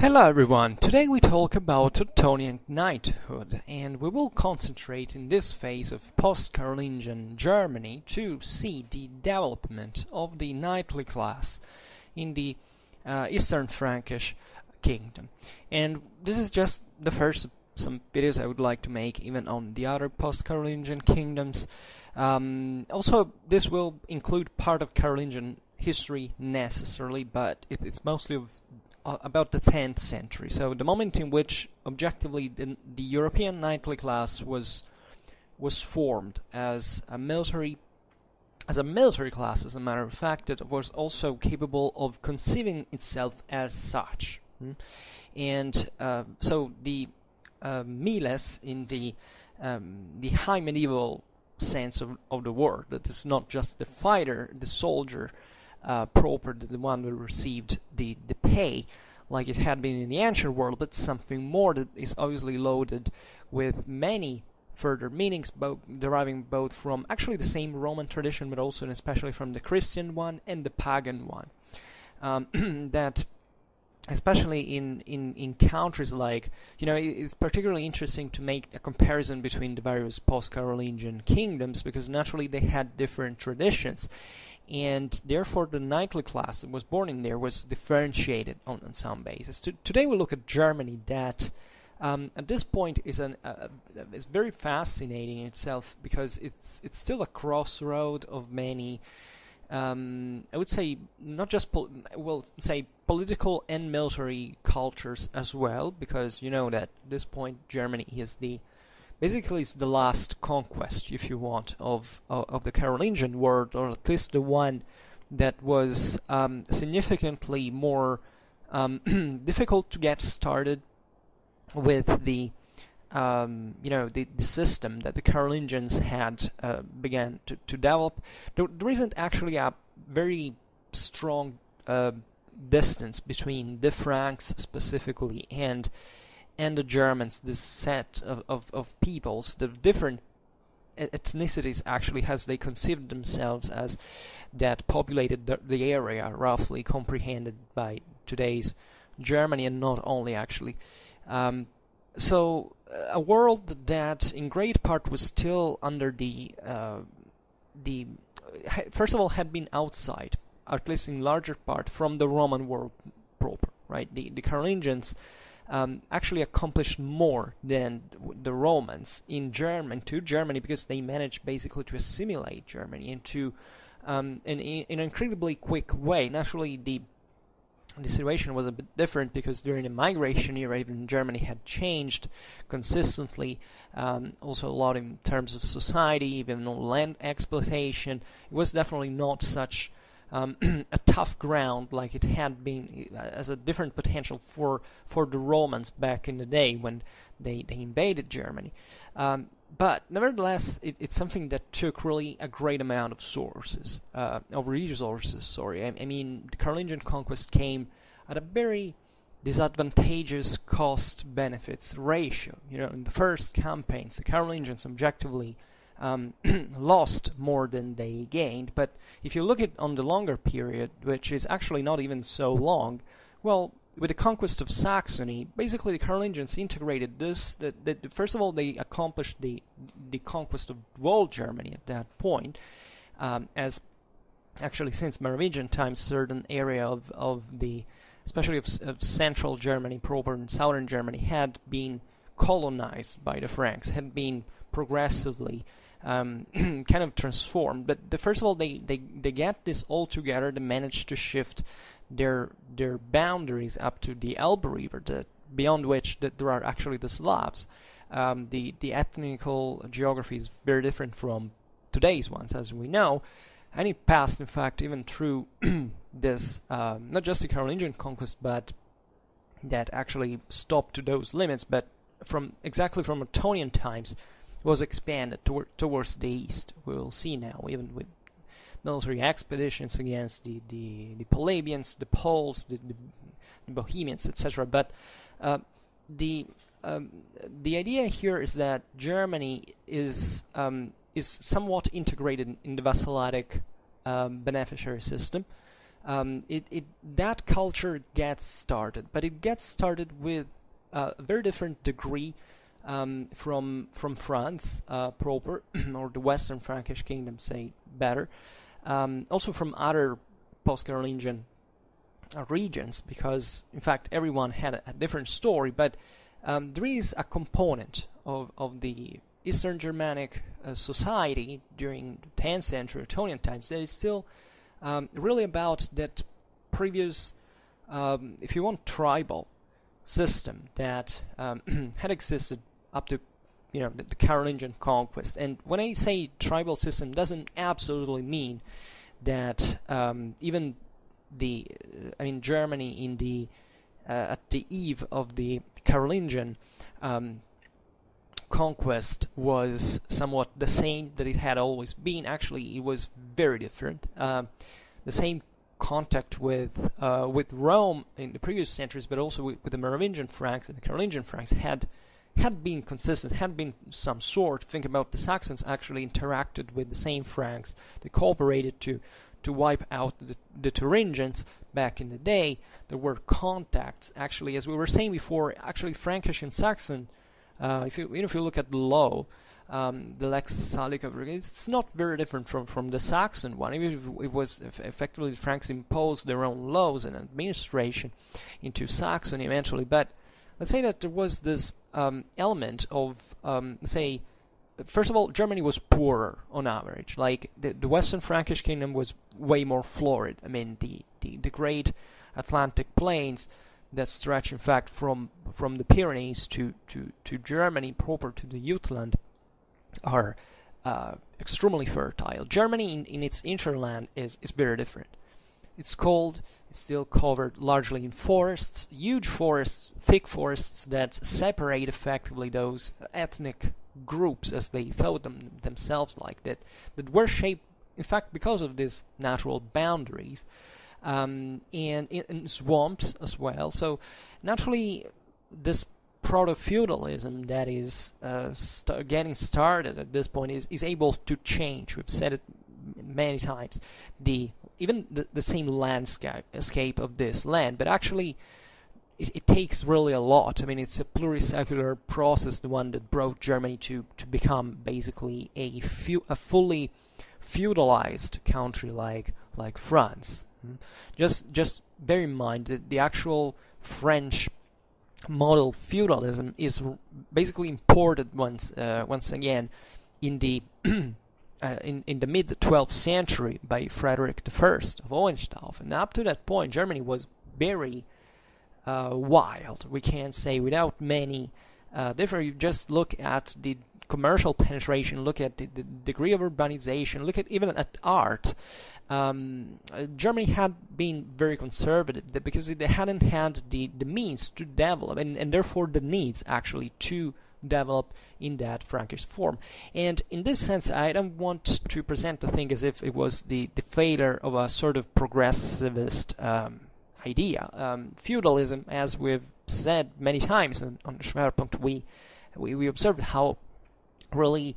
Hello everyone, today we talk about Teutonic knighthood and we will concentrate in this phase of post-Carolingian Germany to see the development of the knightly class in the uh, Eastern Frankish kingdom. And this is just the first some videos I would like to make even on the other post-Carolingian kingdoms. Um, also, this will include part of Carolingian history necessarily, but it, it's mostly of uh, about the 10th century. So the moment in which objectively the, the European knightly class was was formed as a military as a military class, as a matter of fact, that was also capable of conceiving itself as such. Mm? And uh, so the uh, miles in the um, the high medieval sense of, of the word, that is not just the fighter, the soldier, uh, proper the one who received the, the pay like it had been in the ancient world, but something more that is obviously loaded with many further meanings, both deriving both from actually the same Roman tradition, but also and especially from the Christian one and the pagan one. Um, that especially in, in, in countries like, you know, it's particularly interesting to make a comparison between the various post Carolingian kingdoms because naturally they had different traditions and therefore the knightly class that was born in there was differentiated on, on some basis. To, today we look at Germany that um, at this point is an uh, is very fascinating in itself because it's it's still a crossroad of many um, I would say not just pol- well say political and military cultures as well because you know that at this point Germany is the basically it's the last conquest, if you want, of of, the Carolingian world, or at least the one that was um, significantly more um, difficult to get started with the um, you know the, the system that the Carolingians had uh, began to, to develop. There, there isn't actually a very strong uh, distance between the Franks specifically and and the Germans, this set of, of, of peoples, the different ethnicities actually as they conceived themselves as that populated the, the area roughly comprehended by today's Germany and not only actually. Um, so a world that in great part was still under the uh, the first of all had been outside, at least in larger part, from the Roman world proper. Right, the the Carolingians um, actually accomplished more than the Romans in German to Germany because they managed basically to assimilate Germany into um, in, in, an incredibly quick way. Naturally, the the situation was a bit different because during the migration era, even Germany had changed consistently. Um, also, a lot in terms of society, even land exploitation. It was definitely not such um, a tough ground like it had been uh, as a different potential for for the Romans back in the day when they, they invaded Germany. Um, but nevertheless, it, it's something that took really a great amount of sources, uh, of resources. Sorry, I, I mean the Carolingian conquest came at a very disadvantageous cost benefits ratio. You know, in the first campaigns, the Carolingians objectively um, lost more than they gained. But if you look at on the longer period, which is actually not even so long, well, with the conquest of Saxony, basically the Carolingians integrated this. That, that first of all, they accomplished the the conquest of all Germany at that point, um, as actually since Merovingian times, certain area of of the especially of, of central Germany, proper and southern Germany, had been colonized by the Franks, had been progressively um, kind of transformed. But the, first of all, they, they, they get this all together. They manage to shift their their boundaries up to the Elbe River, the, beyond which that there are actually the Slavs. Um, the the ethnical geography is very different from today's ones, as we know, and it passed, in fact, even through this um, not just the Carolingian conquest, but that actually stopped to those limits, but from exactly from Ottonian times was expanded toward, towards the east. We'll see now, even with military expeditions against the, the, the Polabians, the Poles, the, the, the Bohemians, etc. But uh, the um, the idea here is that Germany is um, is somewhat integrated in the vassalitic um, beneficiary system. um, it, it that culture gets started, but it gets started with a very different degree um, from from France uh, proper or the Western Frankish kingdom, say better. Um, also from other post-Carolingian uh, regions, because in fact everyone had a, a different story, but um, there is a component of of the Eastern Germanic uh, society during the 10th century Ottonian times that is still um, really about that previous, um, if you want, tribal system that um, had existed up to you know the, the, Carolingian conquest. And when I say tribal system, doesn't absolutely mean that um, even the I mean Germany in the uh, at the eve of the Carolingian um, conquest was somewhat the same that it had always been. Actually, it was very different. Uh, the same contact with uh, with Rome in the previous centuries, but also with, with, the Merovingian Franks and the Carolingian Franks had had been consistent, had been some sort. Think about the Saxons actually interacted with the same Franks. They cooperated to to wipe out the, the Thuringians back in the day. There were contacts actually, as we were saying before. Actually, Frankish and Saxon uh, if you even if you look at the law, um, the Lex Salica, it's not very different from, from the Saxon one. Even if it was effectively the Franks imposed their own laws and administration into Saxony eventually, but let's say that there was this um, element of, um, say, first of all, Germany was poorer on average. Like the, the Western Frankish kingdom was way more florid. I mean, the, the, the great Atlantic plains that stretch, in fact, from from the Pyrenees to to to Germany proper to the Jutland are uh, extremely fertile. Germany, in, in its interland, is is very different. It's cold. Still covered largely in forests, huge forests, thick forests that separate effectively those ethnic groups, as they thought them themselves like that, that were shaped, in fact, because of these natural boundaries um, and in, swamps as well. So naturally, this proto-feudalism that is uh, st- getting started at this point is, is able to change. We've said it many times. The even the, the same landscape of this land, but actually. It, it, takes really a lot. I mean, it's a plurisecular process, the one that brought Germany to, to become basically a, fu- a fully feudalized country like like France. Hmm? Just just bear in mind that the actual French model feudalism is basically imported once uh, once again in the uh, in in the mid 12th century by Frederick I of Hohenstaufen. And up to that point, Germany was very uh, wild. We can't say without many uh, different. You just look at the commercial penetration, look at the, the degree of urbanization, look at even at art. Um, Germany had been very conservative because they hadn't had the, the means to develop and, and therefore the needs actually to develop in that Frankish form. And in this sense, I don't want to present the thing as if it was the, the failure of a sort of progressivist um, idea. Um, feudalism, as we've said many times on, on Schwerpunkt, we, we, we observed how really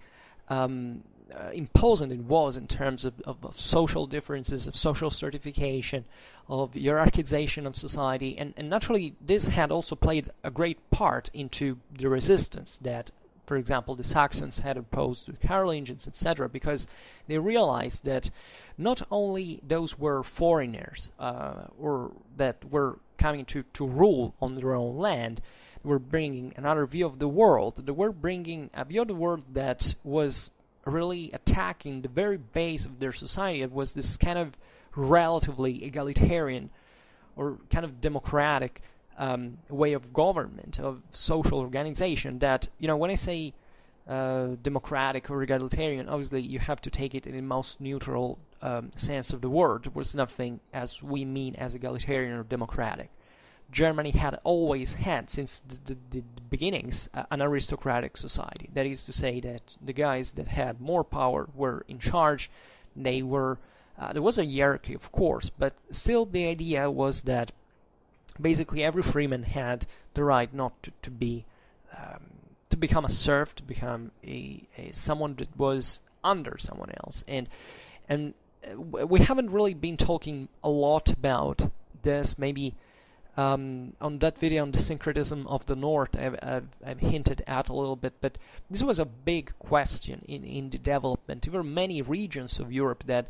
um, uh, imposing it was in terms of, of, of, social differences, of social certification, of hierarchization of society, and, and naturally this had also played a great part into the resistance that, for example, the Saxons had opposed to the Carolingians, etc., because they realized that not only those were foreigners uh, or that were coming to, to rule on their own land, they were bringing another view of the world. They were bringing a view of the world that was really attacking the very base of their society. It was this kind of relatively egalitarian or kind of democratic um, way of government, of social organization. That, you know, when I say uh, democratic or egalitarian, obviously you have to take it in the most neutral um, sense of the word. There was nothing as we mean as egalitarian or democratic. Germany had always had, since the, the, the, beginnings, uh, an aristocratic society. That is to say, that the guys that had more power were in charge. They were. Uh, there was a hierarchy, of course, but still the idea was that basically every freeman had the right not to, to be um, to become a serf, to become a, a someone that was under someone else, and and we haven't really been talking a lot about this. Maybe um, on that video on the syncretism of the North, I've, I've, I've, hinted at a little bit, but this was a big question in, in the development. There were many regions of Europe that,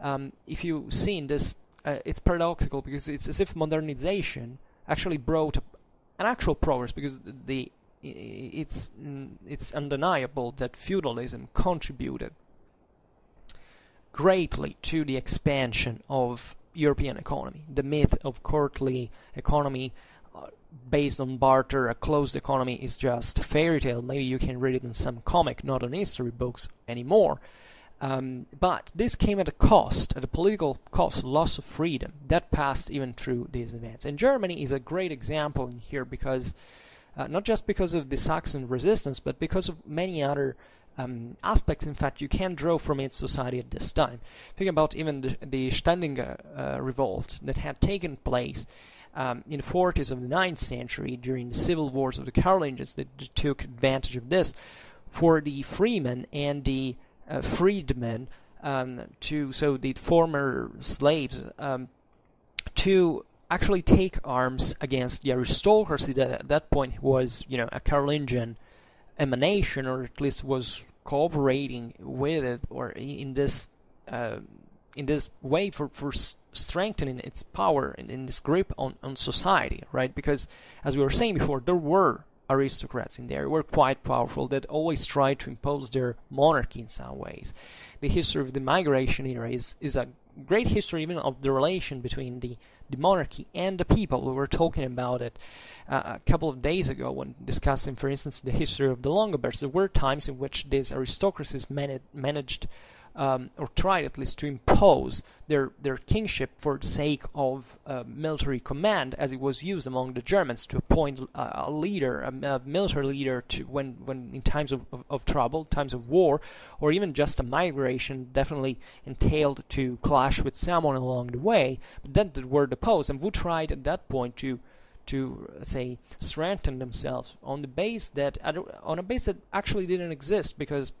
um, if you see in this, uh, it's paradoxical because it's as if modernization actually brought an actual progress because the it's it's undeniable that feudalism contributed greatly to the expansion of European economy. The myth of courtly economy uh, based on barter, a closed economy, is just fairy tale. Maybe you can read it in some comic, not on history books anymore. Um, but this came at a cost, at a political cost, loss of freedom. That passed even through these events. And Germany is a great example in here because, uh, not just because of the Saxon resistance, but because of many other um, aspects, in fact, you can draw from its society at this time. Think about even the, the Stellinga uh, revolt that had taken place um, in the 40s of the 9th century during the civil wars of the Carolingians that took advantage of this for the freemen and the uh, freedmen um, to so the former slaves um, to actually take arms against the aristocracy that at that point was you know a Carolingian emanation, or at least was cooperating with it, or in this uh, in this way for for strengthening its power and in this grip on on society, right? Because as we were saying before, there were aristocrats in there were quite powerful that always tried to impose their monarchy in some ways. The history of the migration era is, is a great history even of the relation between the the monarchy and the people. We were talking about it uh, a couple of days ago when discussing, for instance, the history of the Longobards. There were times in which these aristocracies managed, managed um, or tried at least to impose their, their kingship for the sake of uh, military command, as it was used among the Germans to appoint a, a leader, a, a, military leader, to when, when in times of, of, of, trouble, times of war, or even just a migration, definitely entailed to clash with someone along the way. But then they were deposed, and who tried at that point to to say strengthen themselves on the base that on a base that actually didn't exist because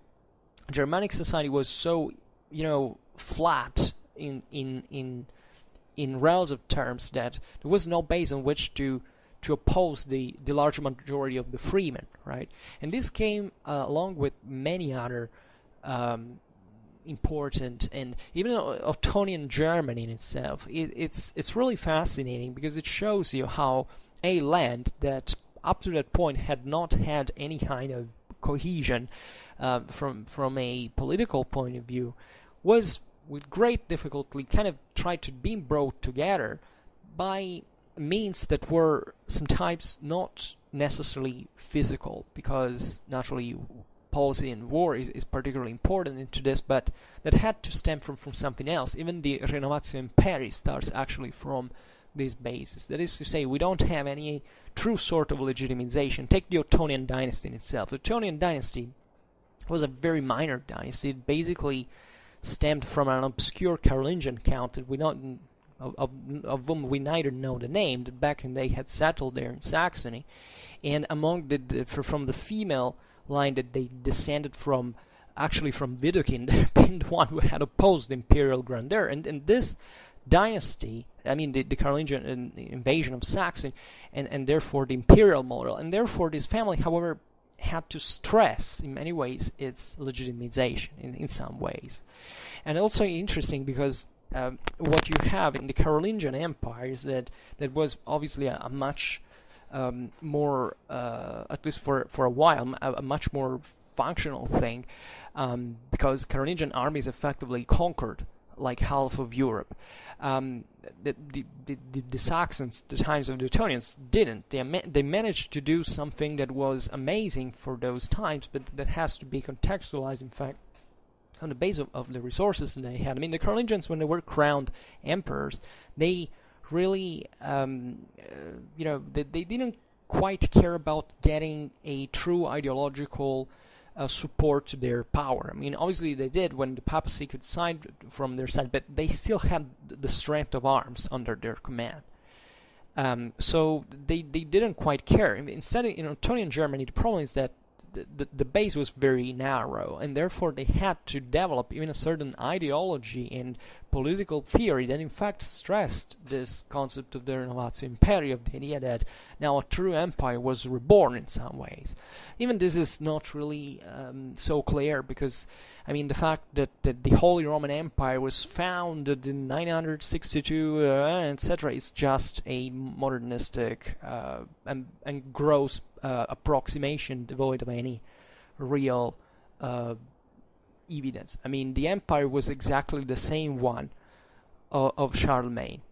Germanic society was so, you know, flat in in in in relative terms that there was no base on which to to oppose the the large majority of the freemen, right? And this came uh, along with many other um, important and even Ottonian Germany in itself. It, it's it's really fascinating because it shows you how a land that up to that point had not had any kind of cohesion uh, from from a political point of view was with great difficulty kind of tried to be brought together by means that were sometimes not necessarily physical because naturally policy and war is, is particularly important into this but that had to stem from, from something else. Even the Renovatio Imperii starts actually from this basis that is to say we don't have any true sort of legitimization. Take the Ottonian dynasty in itself. The Ottonian dynasty was a very minor dynasty. It basically stemmed from an obscure Carolingian count that we don't of, of, whom we neither know the name that back in they had settled there in Saxony, and among the, the from the female line that they descended from actually from Widukind, being the one who had opposed the imperial grandeur, and and this dynasty, I mean the, the Carolingian invasion of Saxony, and and therefore the imperial model, and therefore this family, however had to stress in many ways its legitimization in, in some ways. And also interesting because um, what you have in the Carolingian Empire is that that was obviously a, a much um, more, uh, at least for for a while, a, a much more functional thing, um, because Carolingian armies effectively conquered like half of Europe. Um, the, the, the, the, Saxons, the times of the Teutonians, didn't. They, they managed to do something that was amazing for those times, but that has to be contextualized, in fact, on the base of, of the resources they had. I mean, the Carolingians, when they were crowned emperors, they really, um, uh, you know, they, they didn't quite care about getting a true ideological uh, support to their power. I mean, obviously they did when the papacy could side from their side, but they still had the strength of arms under their command. Um, so they, they didn't quite care. Instead, in Ottonian Germany, the problem is that the, the base was very narrow, and therefore they had to develop even a certain ideology and political theory that in fact stressed this concept of the Renovatio Imperii, the idea that now a true empire was reborn in some ways. Even this is not really um, so clear because, I mean, the fact that, that the Holy Roman Empire was founded in 962, uh, etc., is just a modernistic uh, and, and gross uh, approximation devoid of any real uh, evidence. I mean, the empire was exactly the same one uh, of Charlemagne.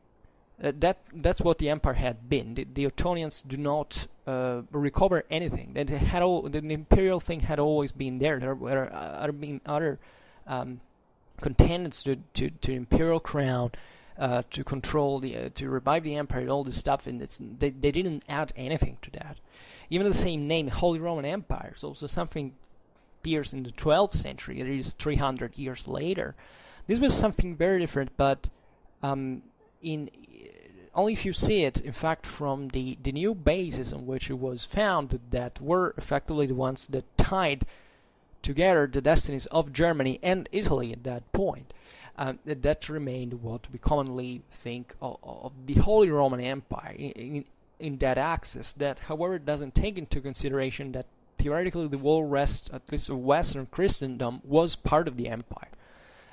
Uh, that that's what the empire had been. The, the Ottonians do not uh, recover anything. That had all, the imperial thing had always been there. There were other been other um, contenders to, to to imperial crown. Uh, to control the uh, to revive the empire and all this stuff and it's they, they didn't add anything to that even the same name Holy Roman Empire is also something appears in the 12th century. It is 300 years later. This was something very different, but um, in only if you see it, in fact, from the, the new bases on which it was founded that were effectively the ones that tied together the destinies of Germany and Italy at that point. Um, that, remained what we commonly think of, of the Holy Roman Empire in, in, in that axis. That, however, doesn't take into consideration that theoretically the whole rest, at least of Western Christendom, was part of the empire.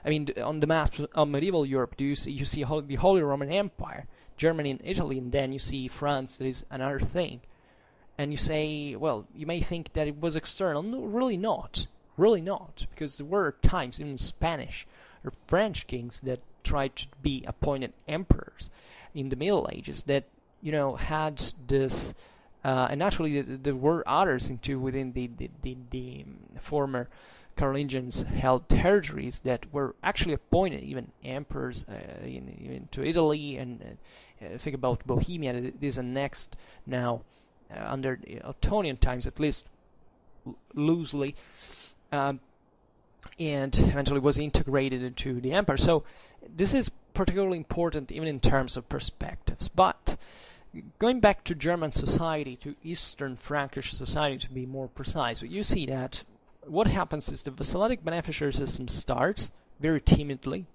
I mean, on the maps of medieval Europe, do you see you see the Holy Roman Empire, Germany and Italy, and then you see France. That is another thing, and you say, well, you may think that it was external. No, really not. Really not, because there were times, even Spanish or French kings, that tried to be appointed emperors in the Middle Ages that you know had this uh, and naturally, there were others into within the the, the, the former Carolingians held territories that were actually appointed, even emperors, uh, in, to Italy, and uh, think about Bohemia. It is annexed now uh, under Ottonian times, at least loosely, um, and eventually was integrated into the empire. So this is particularly important, even in terms of perspectives, but going back to German society, to Eastern Frankish society to be more precise, you see that what happens is the vassalic beneficiary system starts very timidly,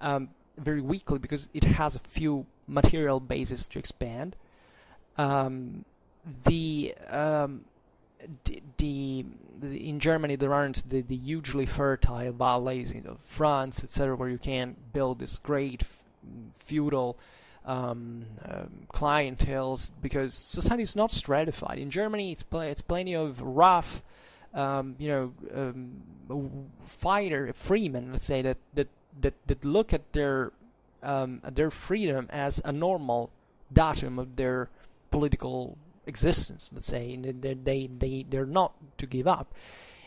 um, very weakly because it has a few material bases to expand. Um, the, um, the, the, in Germany there aren't the, the hugely fertile valleys in you know, France, etc., where you can build this great feudal um, um, because society is not stratified. In Germany, it's pl- it's plenty of rough, um, you know, um, fighter freemen. Let's say that that that, that look at their um, their freedom as a normal datum of their political existence. Let's say they they they they're not to give up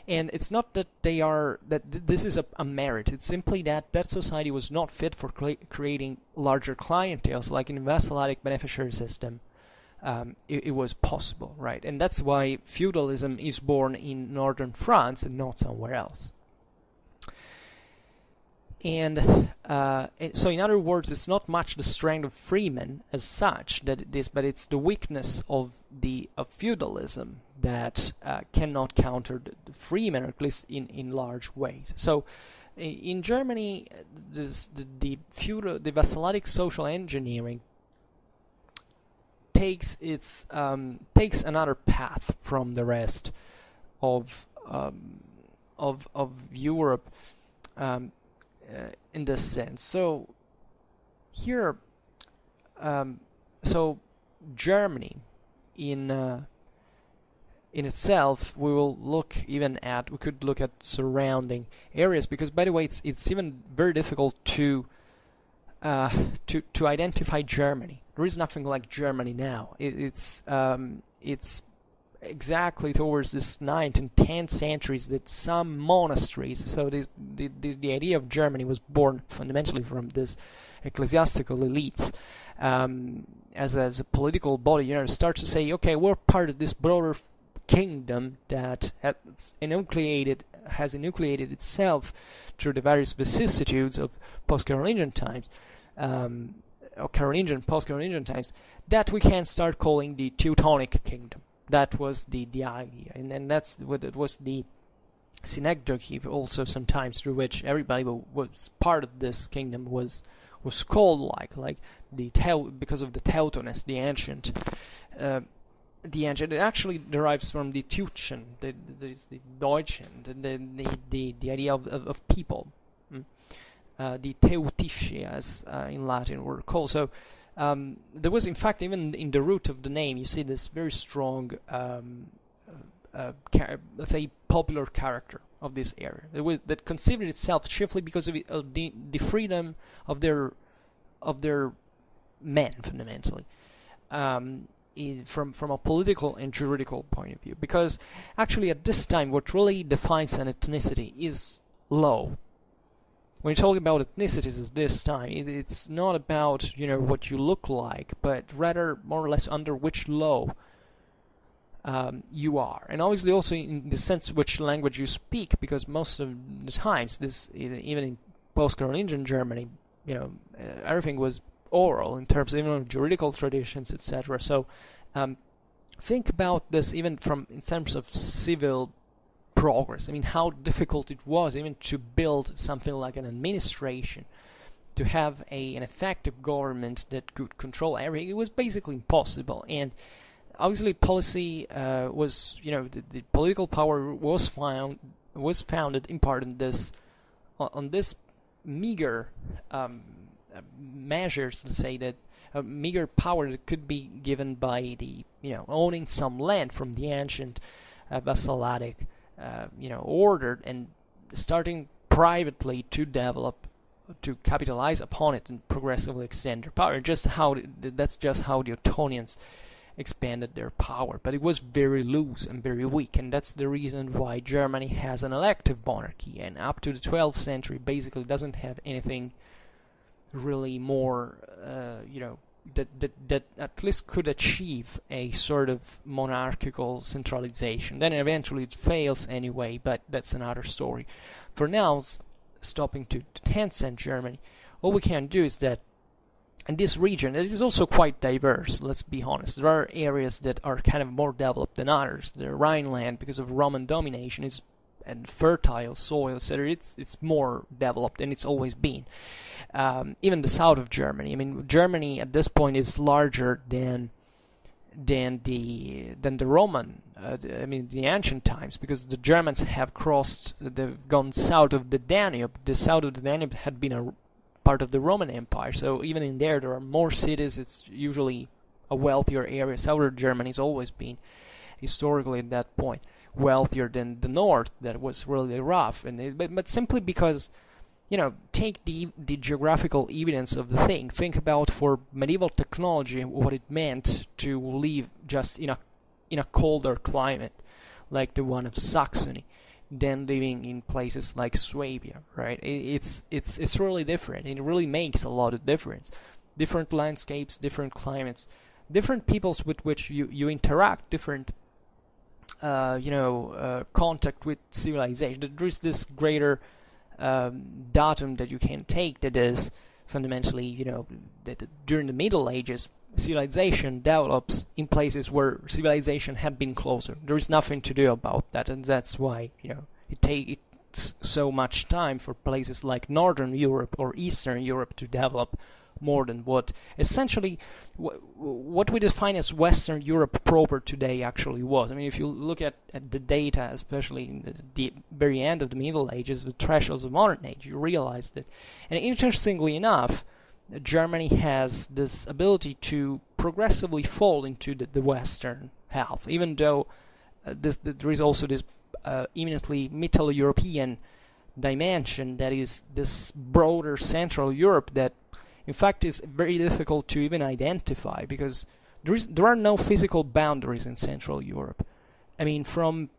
and it's not that they are that th- this is a, a, merit. It's simply that that society was not fit for creating larger clienteles like in a vassalic beneficiary system um, it, it, was possible right? And that's why feudalism is born in northern france and not somewhere else. And, uh, and so in other words it's not much the strength of freemen as such that it is but it's the weakness of the of feudalism that uh, cannot counter the freemen, at least in, in large ways. So, in Germany, this, the, the feudal, the vassalic social engineering takes its um, takes another path from the rest of um, of of Europe um, uh, in this sense. So here, um, so Germany in uh, in itself, we will look even at we could look at surrounding areas because, by the way, it's it's even very difficult to uh, to to identify Germany. There is nothing like Germany now. It, it's um, it's exactly towards this 9th and 10th centuries that some monasteries. So this, the, the the idea of Germany was born fundamentally from this ecclesiastical elites. Um, as a, as a political body, you know, start to say, okay, we're part of this broader kingdom that has enucleated has enucleated itself through the various vicissitudes of post-Carolingian times, um, or Carolingian, post-Carolingian times, that we can start calling the Teutonic kingdom, that was the the idea, and and that's what it was the synecdoche also sometimes through which everybody was part of this kingdom was was called like like the Teu because of the Teutones, the ancient. Uh, the ancient it actually derives from the Teuchen, the, the, the Deutschen, the, the, the, the idea of, of, of people. Mm. Uh, the Teutici, as uh, in Latin were called. So um, there was, in fact, even in the root of the name, you see this very strong, um, uh, let's say, popular character of this area. It was that considered itself chiefly because of, it, of the, the freedom of their of their men, fundamentally. Um, from from a political and juridical point of view. Because actually at this time what really defines an ethnicity is law. When you're talking about ethnicities at this time it, it's not about you know what you look like but rather more or less under which law um, you are. And obviously also in the sense which language you speak because most of the times this even in post-Carolingian Germany you know uh, everything was oral in terms even of juridical traditions, etc. So um, think about this even from in terms of civil progress. I mean, how difficult it was even to build something like an administration, to have a an effective government that could control everything. It was basically impossible, and obviously policy uh, was, you know, the, the, political power was found was founded in part on this on this meager um, measures, let's say that a meager power that could be given by the you know owning some land from the ancient uh, vassalic uh, you know order and starting privately to develop to capitalize upon it and progressively extend their power. Just how that's just how the Ottonians expanded their power. But it was very loose and very weak and that's the reason why Germany has an elective monarchy. And up to the 12th century basically doesn't have anything really more, uh, you know, that, that that at least could achieve a sort of monarchical centralization. Then eventually it fails anyway, but that's another story. For now, stopping to, to 10th century Germany, all we can do is that in this region, it is also quite diverse, let's be honest. There are areas that are kind of more developed than others. The Rhineland, because of Roman domination, is and fertile soil, etc. It's it's more developed, and it's always been um, even the south of Germany. I mean, Germany at this point is larger than than the than the Roman. Uh, I mean, the ancient times, because the Germans have crossed, they've gone south of the Danube. The south of the Danube had been a part of the Roman Empire, so even in there, there are more cities. It's usually a wealthier area. Southern Germany has always been historically at that point wealthier than the north that was really rough and it, but, but simply because you know, take the, the geographical evidence of the thing. Think about for medieval technology what it meant to live just in a in a colder climate like the one of Saxony than living in places like Swabia, right? It, it's it's it's really different. It really makes a lot of difference. Different landscapes, different climates, different peoples with which you, you interact, different uh, you know uh, contact with civilization. There is this greater um, datum that you can take that is fundamentally, you know, that during the Middle Ages, civilization develops in places where civilization had been closer. There is nothing to do about that, and that's why, you know, it takes so much time for places like Northern Europe or Eastern Europe to develop more than what essentially wh- what we define as Western Europe proper today actually was. I mean, if you look at, at the data, especially in the, the, very end of the Middle Ages, the thresholds of modern age, you realize that. And interestingly enough, Germany has this ability to progressively fall into the, the Western half, even though uh, this, there is also this uh, eminently Middle European dimension that is this broader Central Europe that in fact it's very difficult to even identify because there is there are no physical boundaries in Central Europe. I mean, from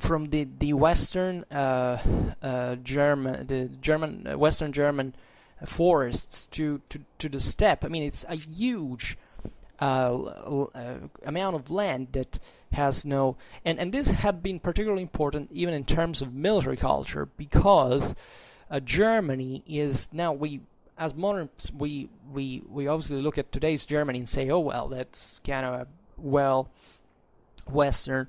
from the the Western uh, uh, German the German uh, Western German forests to, to to the steppe. I mean, it's a huge uh, uh, amount of land that has no and and this had been particularly important even in terms of military culture because uh, Germany is now we as moderns, we we we obviously look at today's Germany and say, oh well, that's kind of a well Western,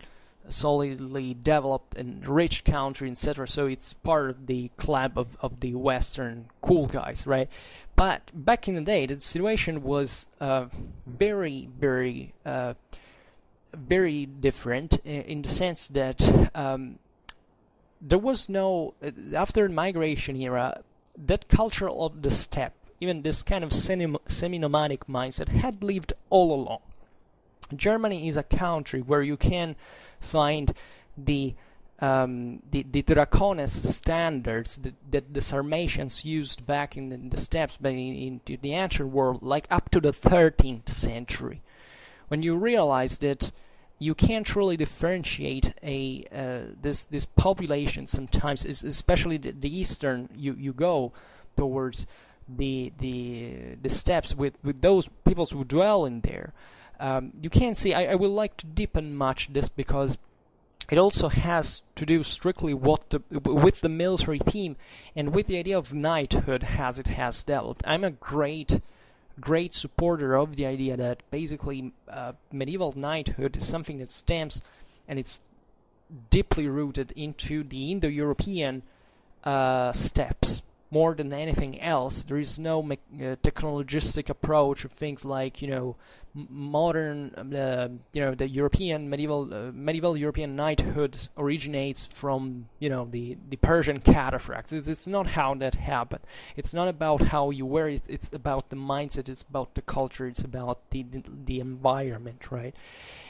solidly developed and rich country, etc. So it's part of the club of, of the Western cool guys, right? But back in the day, the situation was uh, very, very, uh, very different in, the sense that um, there was no uh, after migration era that culture of the steppe, even this kind of semi-nomadic mindset, had lived all along. Germany is a country where you can find the um, the, the Dracones standards that, that, the Sarmatians used back in the, the steppes, but in, in, the ancient world, like up to the 13th century. When you realize that you can't really differentiate a uh, this this population sometimes, especially the, the eastern, you, you go towards the the the steppes with, with those peoples who dwell in there. Um, you can't see I, I would like to deepen much this because it also has to do strictly what the, with the military theme and with the idea of knighthood as it has developed. I'm a great great supporter of the idea that basically uh, medieval knighthood is something that stems and it's deeply rooted into the Indo-European uh, steppes more than anything else. There is no me- uh, technologistic approach of things like you know modern, um, uh, you know, the European medieval uh, medieval European knighthood originates from you know the the Persian cataphracts. It's, it's not how that happened. It's not about how you wear it. It's about the mindset. It's about the culture. It's about the the, the environment, right?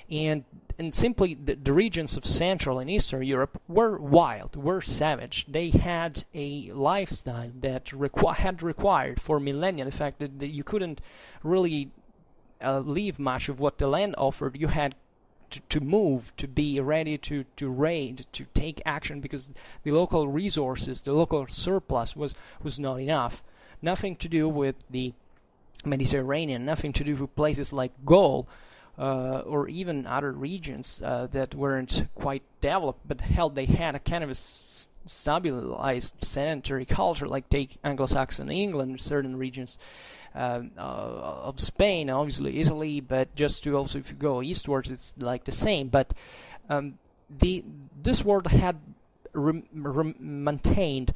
And and simply the, the, regions of Central and Eastern Europe were wild, were savage. They had a lifestyle that requ- had required for millennia the fact that, that you couldn't really uh, leave much of what the land offered. You had to, to move, to be ready to, to raid, to take action because the local resources, the local surplus was, was not enough. Nothing to do with the Mediterranean, nothing to do with places like Gaul uh, or even other regions uh, that weren't quite developed, but hell, they had a kind of a stabilized sedentary culture, like take Anglo-Saxon England, certain regions um, uh, of Spain, obviously Italy, but just to also if you go eastwards, it's like the same. But um, the this world had rem- rem- maintained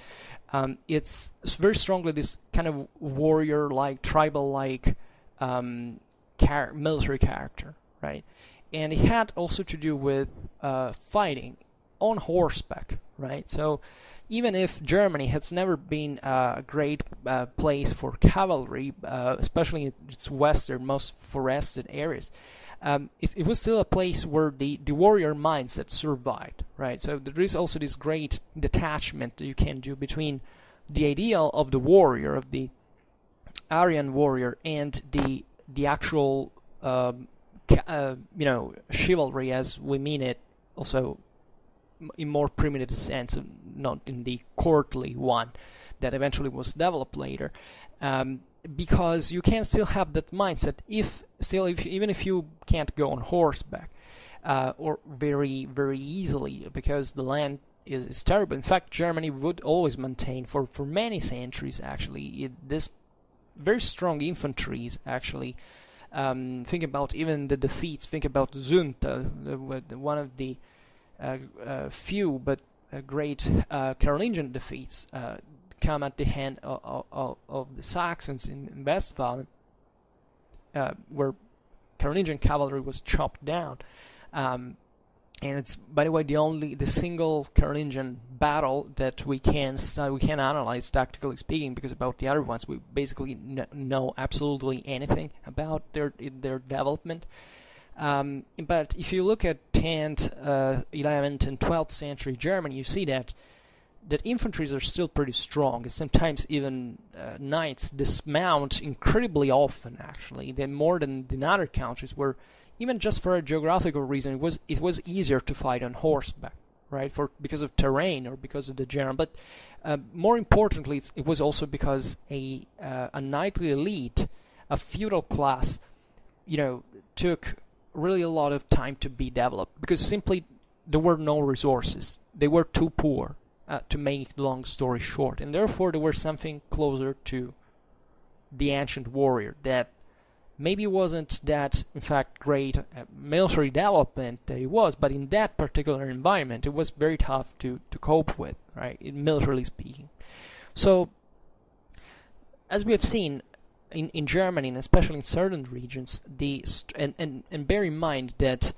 um, it's very strongly this kind of warrior-like, tribal-like um, char- military character, right? And it had also to do with uh, fighting on horseback, right? So even if Germany has never been a great uh, place for cavalry, uh, especially in its western, most forested areas, um, it, it, was still a place where the, the warrior mindset survived, right? So there is also this great detachment that you can do between the ideal of the warrior, of the Aryan warrior, and the the actual um, uh, you know chivalry as we mean it also in more primitive sense not in the courtly one that eventually was developed later. Um, because you can still have that mindset if still if even if you can't go on horseback uh, or very very easily because the land is, is, terrible. In fact germany would always maintain for for many centuries actually it, this very strong infantry is actually um, think about even the defeats. Think about Süntel, one of the uh, uh, few but uh, great uh, Carolingian defeats uh, come at the hand of, of, of the Saxons in, in Westphalen, where Carolingian cavalry was chopped down. Um, and it's by the way the only the single Carolingian battle that we can study, we can analyze tactically speaking because about the other ones we basically know absolutely anything about their their development. Um, but if you look at 10th, uh, 11th, and 12th century Germany, you see that that infantries are still pretty strong. Sometimes even uh, knights dismount incredibly often. Actually, they more than in other countries where even just for a geographical reason, it was it was easier to fight on horseback, right? For because of terrain or because of the general. But uh, more importantly, it was also because a uh, a knightly elite, a feudal class, you know, took really a lot of time to be developed because simply there were no resources. They were too poor uh, to make long story short, and therefore they were something closer to the ancient warrior that maybe it wasn't that, in fact, great uh, military development that it was, but in that particular environment, it was very tough to, to cope with, right, militarily speaking. So, as we have seen in, in Germany, and especially in certain regions, the and, and, and bear in mind that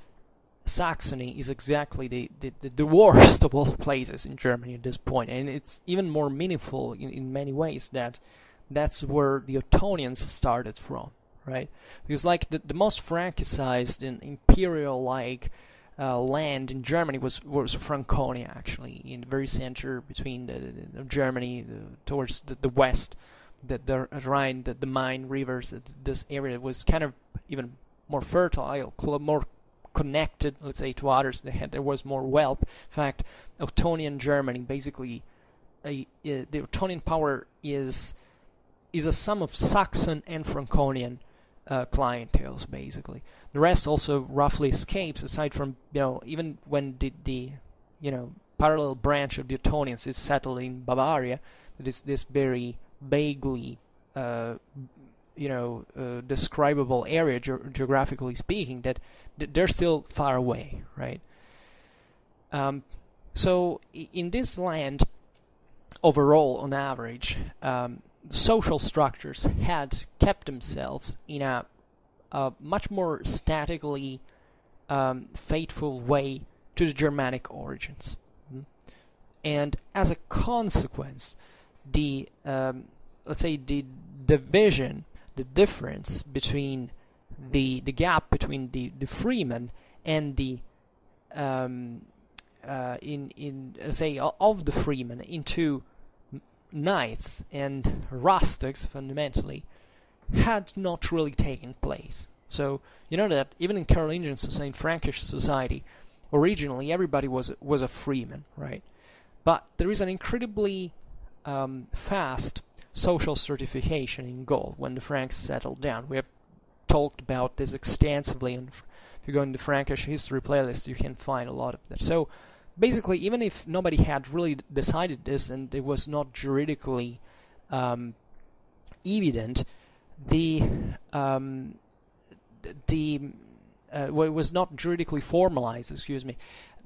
Saxony is exactly the, the, the, worst of all places in Germany at this point, and it's even more meaningful in, in many ways that that's where the Ottonians started from, right? Because like the, the most Francicized and imperial-like uh, land in Germany was was Franconia, actually, in the very center between the, the Germany the, towards the, the west, the the Rhine, the, the Main rivers. This area was kind of even more fertile, more connected, let's say, to others. They had there was more wealth. In fact, Ottonian Germany, basically, a, a, the Ottonian power is is a sum of Saxon and Franconian uh, clienteles, basically. The rest also roughly escapes, aside from you know even when the the you know parallel branch of the Ottonians is settled in Bavaria, that is this very vaguely uh, you know uh, describable area ge- geographically speaking that th- they're still far away right um, so in this land overall on average um, social structures had kept themselves in a, a much more statically um, faithful way to the Germanic origins. Mm-hmm. And as a consequence, the um, let's say the division the difference between the the gap between the the freeman and the um, uh, in in say of the freemen into knights and rustics fundamentally had not really taken place. So you know that even in Carolingian society, in Frankish society, originally everybody was was a freeman, right? But there is an incredibly um, fast social certification in Gaul when the Franks settled down. We have talked about this extensively, and if you go in the Frankish history playlist, you can find a lot of that. So basically, even if nobody had really decided this and it was not juridically um, evident, the um, the uh, well, it was not juridically formalized. Excuse me.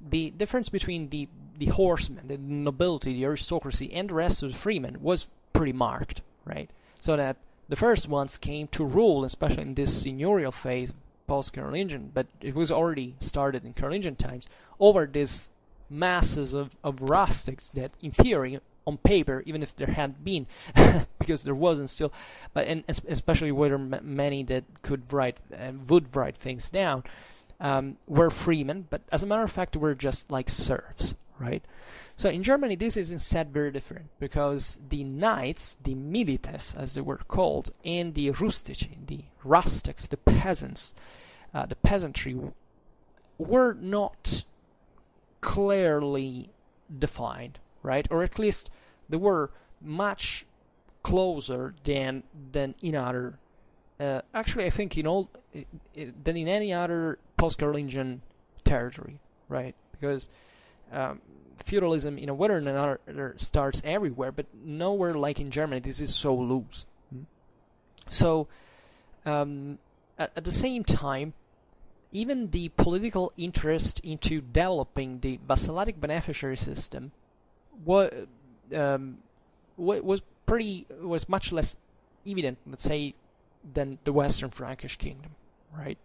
The difference between the the horsemen, the nobility, the aristocracy, and the rest of the freemen was pretty marked, right? So that the first ones came to rule, especially in this seigneurial phase post Carolingian, but it was already started in Carolingian times, over these masses of, of rustics that, in theory, on paper, even if there had been, because there wasn't still, but and especially whether many that could write and would write things down, um, were freemen, but as a matter of fact, were just like serfs, right? So in Germany, this is instead very different because the knights, the milites as they were called, and the rustici, the rustics, the peasants, uh, the peasantry, were not clearly defined, right? Or at least they were much closer than than in other. Uh, actually, I think in all than in any other post-Carolingian territory, right? Because um, feudalism in a way or another starts everywhere, but nowhere like in Germany. This is so loose. Mm. So, um, at, at, the same time, even the political interest into developing the vassalic beneficiary system was um, was pretty was much less evident, let's say, than the Western Frankish kingdom, right?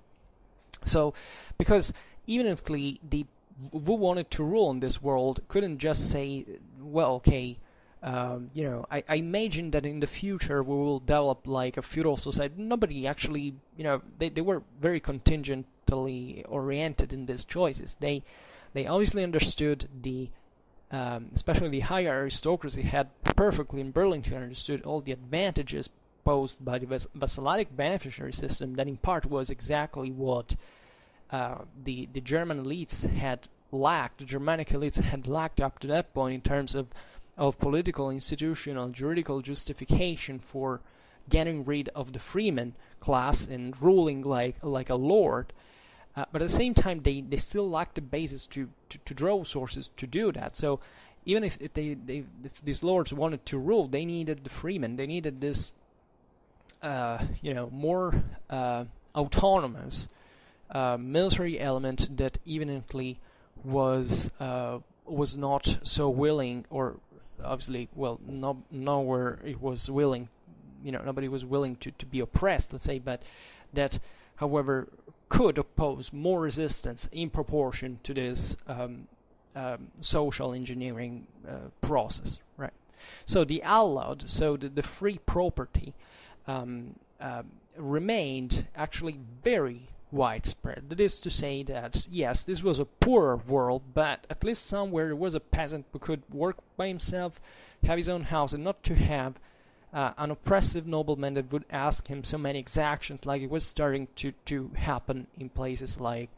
So, because evidently the who wanted to rule in this world couldn't just say, well, okay, um, you know, I, I, imagine that in the future we will develop like a feudal society. Nobody actually, you know, they, they were very oriented in these choices. They they obviously understood the, um, especially the higher aristocracy had perfectly in Burlington understood all the advantages posed by the vas- beneficiary system that in part was exactly what uh, the the German elites had lacked, the Germanic elites had lacked up to that point in terms of of political, institutional, juridical justification for getting rid of the freeman class and ruling like like a lord. Uh, but at the same time, they, they still lack the basis to, to, to draw sources to do that. So even if, if they, they if these lords wanted to rule, they needed the freemen. They needed this uh, you know, more uh, autonomous uh, military element that evidently was uh, was not so willing, or obviously, well, no, nowhere it was willing. You know, nobody was willing to, to be oppressed, let's say, but that, however, could oppose more resistance in proportion to this um, um, social engineering uh, process, right? So the allowed, so the, the free property um, uh, remained actually very widespread. That is to say that yes, this was a poorer world, but at least somewhere there was a peasant who could work by himself, have his own house, and not to have uh, an oppressive nobleman that would ask him so many exactions, like it was starting to to happen in places like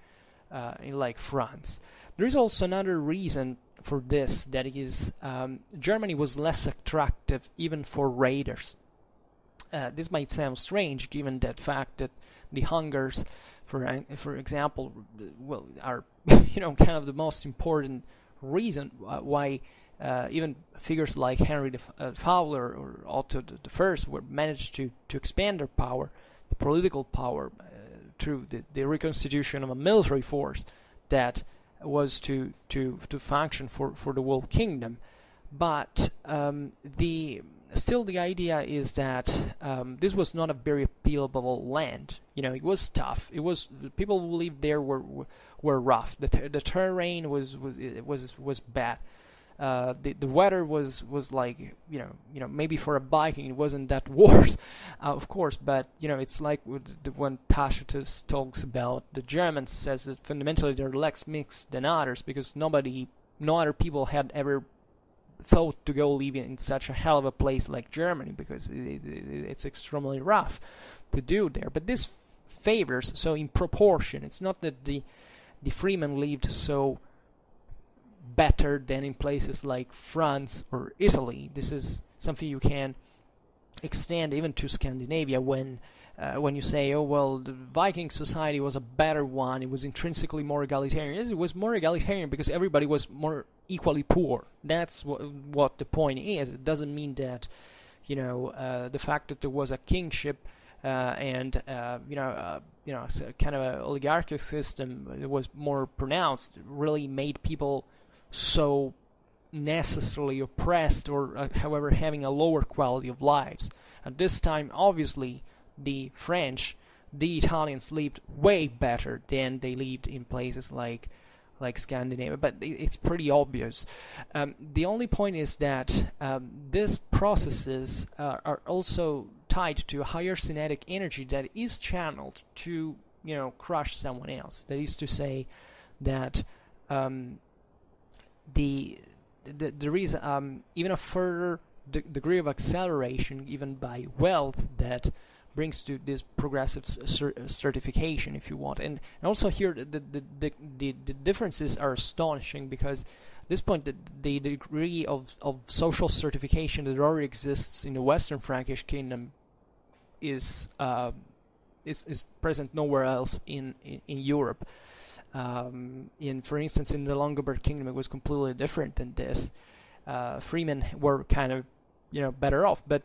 uh, in like France. There is also another reason for this that is um, Germany was less attractive even for raiders. Uh, this might sound strange given that fact that the Hungars, for for example, well, are you know kind of the most important reason why uh, even figures like Henry the uh, Fowler or Otto the, the First were managed to to expand their power, the political power, uh, through the, the reconstitution of a military force that was to to to function for for the whole kingdom. But um, the still the idea is that um, this was not a very appealable land. You know it was tough. It was people who lived there were were rough. The, ter- the terrain was was was was bad uh, the the weather was was like you know you know maybe for a Viking it wasn't that worse, uh, of course, but you know it's like the, when Tacitus talks about the Germans says that fundamentally they're less mixed than others because nobody, no other people had ever thought to go live in such a hell of a place like Germany because it, it, it's extremely rough to do there. But this favors so in proportion. It's not that the the freemen lived so better than in places like France or Italy. This is something you can extend even to Scandinavia when uh, when you say, oh well, the Viking society was a better one, it was intrinsically more egalitarian. Yes, it was more egalitarian because everybody was more equally poor. That's what what the point is. It doesn't mean that you know uh, the fact that there was a kingship uh, and uh, you know uh, you know kind of an oligarchic system was more pronounced really made people so necessarily oppressed or uh, however having a lower quality of lives. At this time, obviously, the French, the Italians lived way better than they lived in places like like Scandinavia, but it's pretty obvious. Um, the only point is that um, these processes uh, are also tied to a higher kinetic energy that is channeled to, you know, crush someone else. That is to say, that um, the, the there is um, even a further de- degree of acceleration even by wealth that brings to this progressive cer- certification if you want. And, and also here the, the, the, the, the differences are astonishing because at this point the, the degree of, of social certification that already exists in the western frankish kingdom is uh, is, is present nowhere else in, in, in Europe um, in, for instance, in the Longobard Kingdom, it was completely different than this. Uh, freemen were kind of, you know, better off, but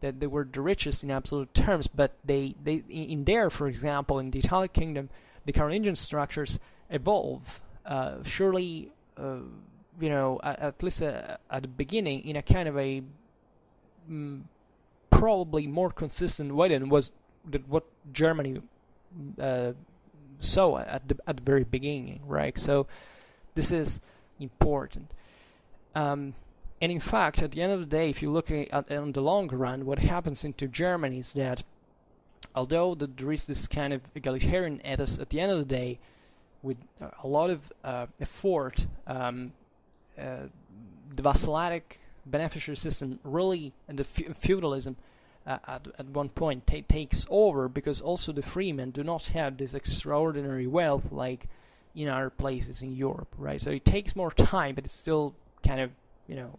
that they were the richest in absolute terms. But they, they, in there, for example, in the Italic Kingdom, the Carolingian structures evolve. Uh, surely, uh, you know, at, at least uh, at the beginning, in a kind of a mm, probably more consistent way than was that what Germany uh, so at the at the very beginning, right? So this is important. Um, and in fact, at the end of the day, if you look at, on the long run, what happens into Germany is that although the, there is this kind of egalitarian ethos, at the end of the day, with a lot of uh, effort, um, uh, the vassalic beneficiary system really, and the feudalism uh, at, at one point t- takes over because also the freemen do not have this extraordinary wealth like in other places in Europe, right? So it takes more time, but it's still kind of, you know,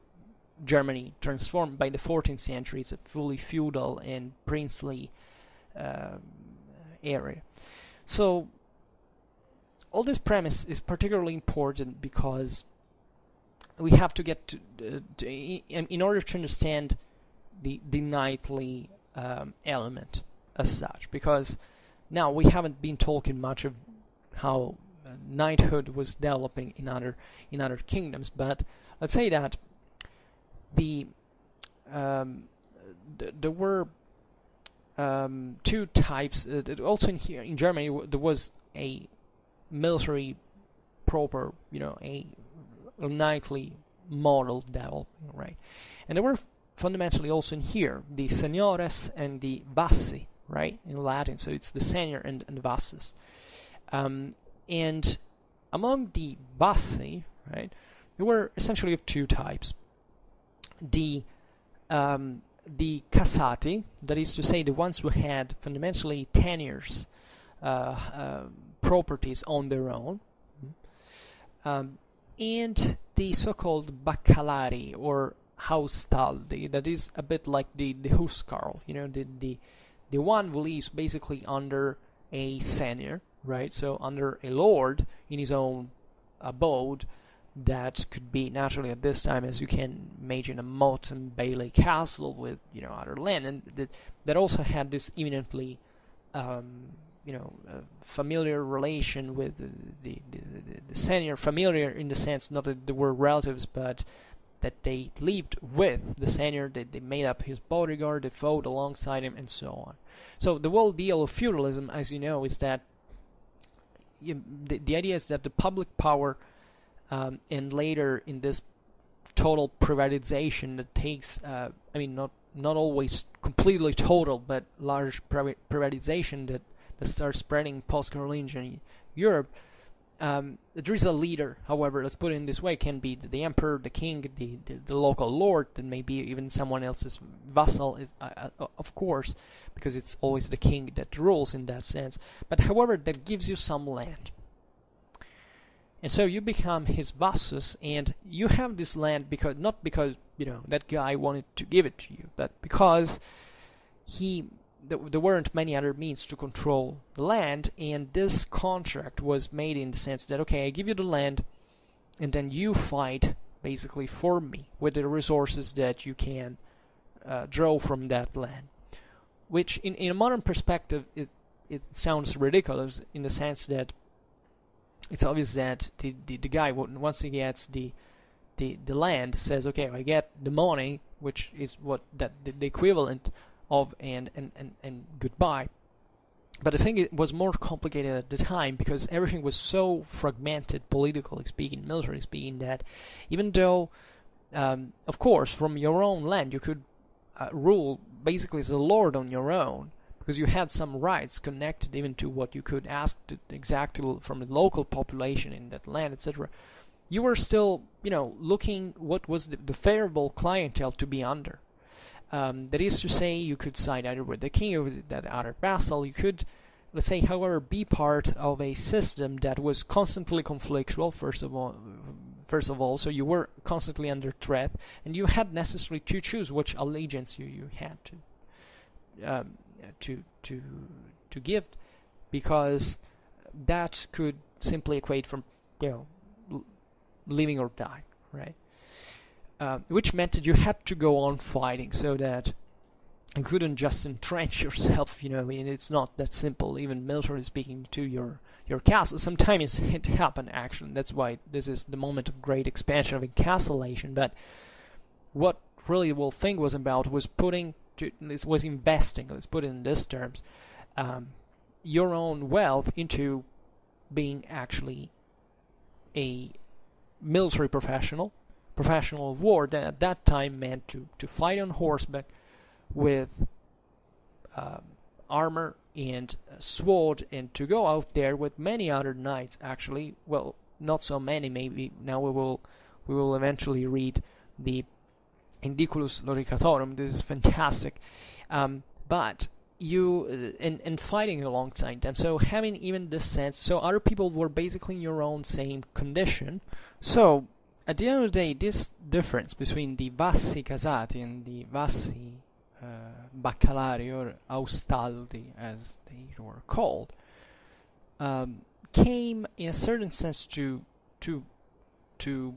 Germany transformed by the 14th century. It's a fully feudal and princely uh, area. So all this premise is particularly important because we have to get to, uh, to in order to understand the the knightly um, element as such, because now we haven't been talking much of how uh, knighthood was developing in other in other kingdoms, but let's say that the um, th- there were um, two types. Uh, also in here in Germany, there was a military proper, you know, a, knightly model developing, right? And there were fundamentally also in here the seniores and the vassi, right, in Latin. So it's the senior and, and vassus. Um, and among the vassi, right, there were essentially of two types. The um, the casati, that is to say, the ones who had fundamentally tenures, uh, uh, properties on their own, um, and the so-called baccalari or haustaldi, that is a bit like the the huskarl, you know, the the the one who lives basically under a senior, right? So under a lord in his own abode that could be naturally at this time, as you can imagine, a motte and bailey castle with you know other land, and that that also had this eminently, um, you know, familiar relation with the the, the the, senior, familiar in the sense not that they were relatives, but that they lived with the senior, that they made up his bodyguard, they fought alongside him, and so on. So the whole deal of feudalism, as you know, is that you, the, the idea is that the public power um, and later in this total privatization that takes, uh, I mean, not not always completely total, but large privatization that, that starts spreading post-Carolingian Europe. Um, there is a leader, however, let's put it in this way, can be the, emperor, the king, the, the, the, local lord, and maybe even someone else's vassal, is, uh, uh, of course, because it's always the king that rules in that sense. But however, that gives you some land. And so you become his vassus, and you have this land because not because you know that guy wanted to give it to you, but because he th- there weren't many other means to control the land, and this contract was made in the sense that okay, I give you the land, and then you fight basically for me with the resources that you can uh, draw from that land. Which, in in a modern perspective, it it sounds ridiculous in the sense that it's obvious that the, the, the guy once he gets the the the land says okay I get the money which is what that the, the equivalent of and, and and and goodbye but I think it was more complicated at the time because everything was so fragmented politically speaking military speaking that even though um, of course from your own land you could uh, rule basically as a lord on your own because you had some rights connected even to what you could ask exactly from the local population in that land, etc. You were still, you know, looking what was the, the favorable clientele to be under. Um, that is to say, you could side either with the king or with that other vassal. You could, let's say, however, be part of a system that was constantly conflictual. First of all, first of all, so you were constantly under threat, and you had necessarily to choose which allegiance you you had to. Um, to to to give because that could simply equate from you know living or die right uh, which meant that you had to go on fighting so that you couldn't just entrench yourself you know I mean it's not that simple even military speaking to your your castle. Sometimes it happened actually. That's why this is the moment of great expansion of encastellation. But what really the whole thing was about was putting to, was investing, let's put it in this terms, um, your own wealth into being actually a military professional, professional war that at that time meant to, to fight on horseback with um, armor and sword and to go out there with many other knights actually well not so many maybe now we will we will eventually read the Indiculus Loricatorum. This is fantastic. Um, but you uh, and and fighting alongside them. So having even this sense, so other people were basically in your own same condition. So at the end of the day, this difference between the Vassi Casati and the Vassi uh, Baccalari or Austaldi, as they were called, um, came in a certain sense to to to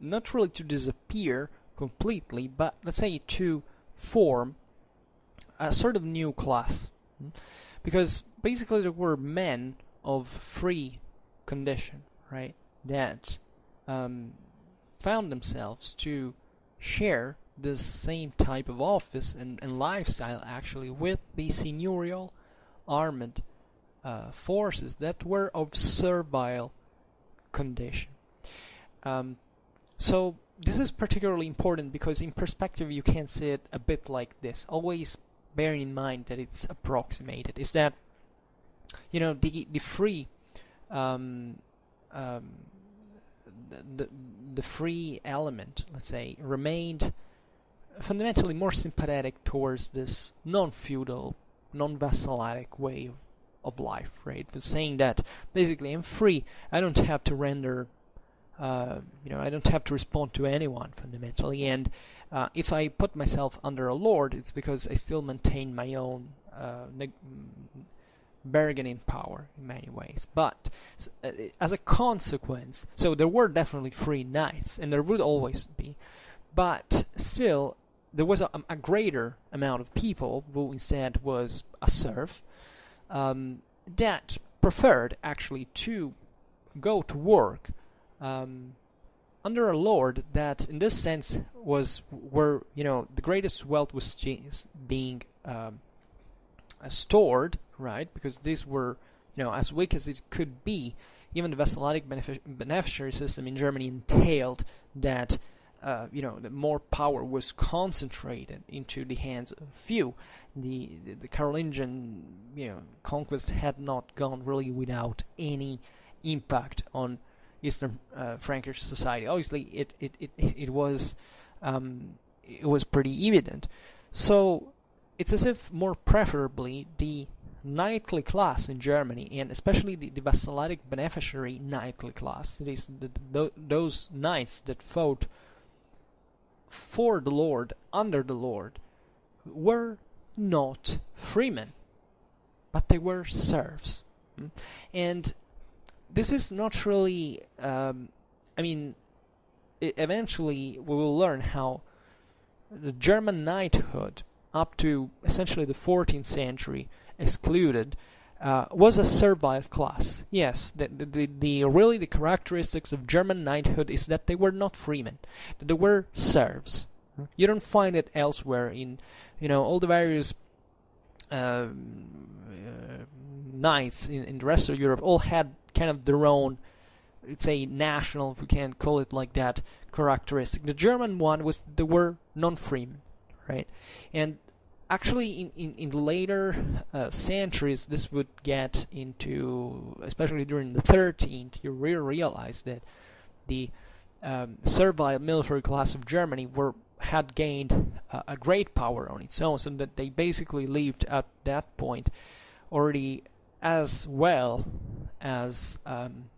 not really to disappear completely, but let's say to form a sort of new class, because basically there were men of free condition, right, that um, found themselves to share this same type of office and, and lifestyle actually with the seigneurial armed uh, forces that were of servile condition. Um, so this is particularly important because in perspective you can see it a bit like this. Always bearing in mind that it's approximated. Is that you know the the free um, um, the the free element, let's say, remained fundamentally more sympathetic towards this non-feudal, non-vassalic way of, of life, right? The saying that basically I'm free, I don't have to render, uh, you know, I don't have to respond to anyone fundamentally, and uh, if I put myself under a lord, it's because I still maintain my own uh, bargaining power in many ways. But uh, as a consequence, so there were definitely free knights, and there would always be, but still there was a, a greater amount of people who instead was a serf um, that preferred actually to go to work um, under a lord that in this sense was where you know the greatest wealth was being um, uh, stored right because these were you know as weak as it could be even the vassalic beneficiary system in Germany entailed that uh, you know, that more power was concentrated into the hands of few. The, the, the Carolingian, you know, conquest had not gone really without any impact on Eastern uh, Frankish society. Obviously, it it it, it was um, it was pretty evident. So it's as if more preferably the knightly class in Germany, and especially the, the beneficiary knightly class, it is the, the, those knights that fought for the Lord, under the Lord, were not freemen, but they were serfs. Hmm? And this is not really, um, I mean, eventually we will learn how the German knighthood, up to essentially the 14th century, excluded, uh, was a servile class. Yes, the, the, the, really the characteristics of German knighthood is that they were not freemen, that they were serfs. You don't find it elsewhere in, you know, all the various um, uh, knights in, in the rest of Europe all had kind of their own, let's say, national, if we can't call it like that, characteristic. The German one was they were non-freemen, right? And actually in, in, in later uh, centuries this would get into especially during the 13th you really realize that the um, servile military class of Germany were had gained uh, a great power on its own so that they basically lived at that point already as well as um,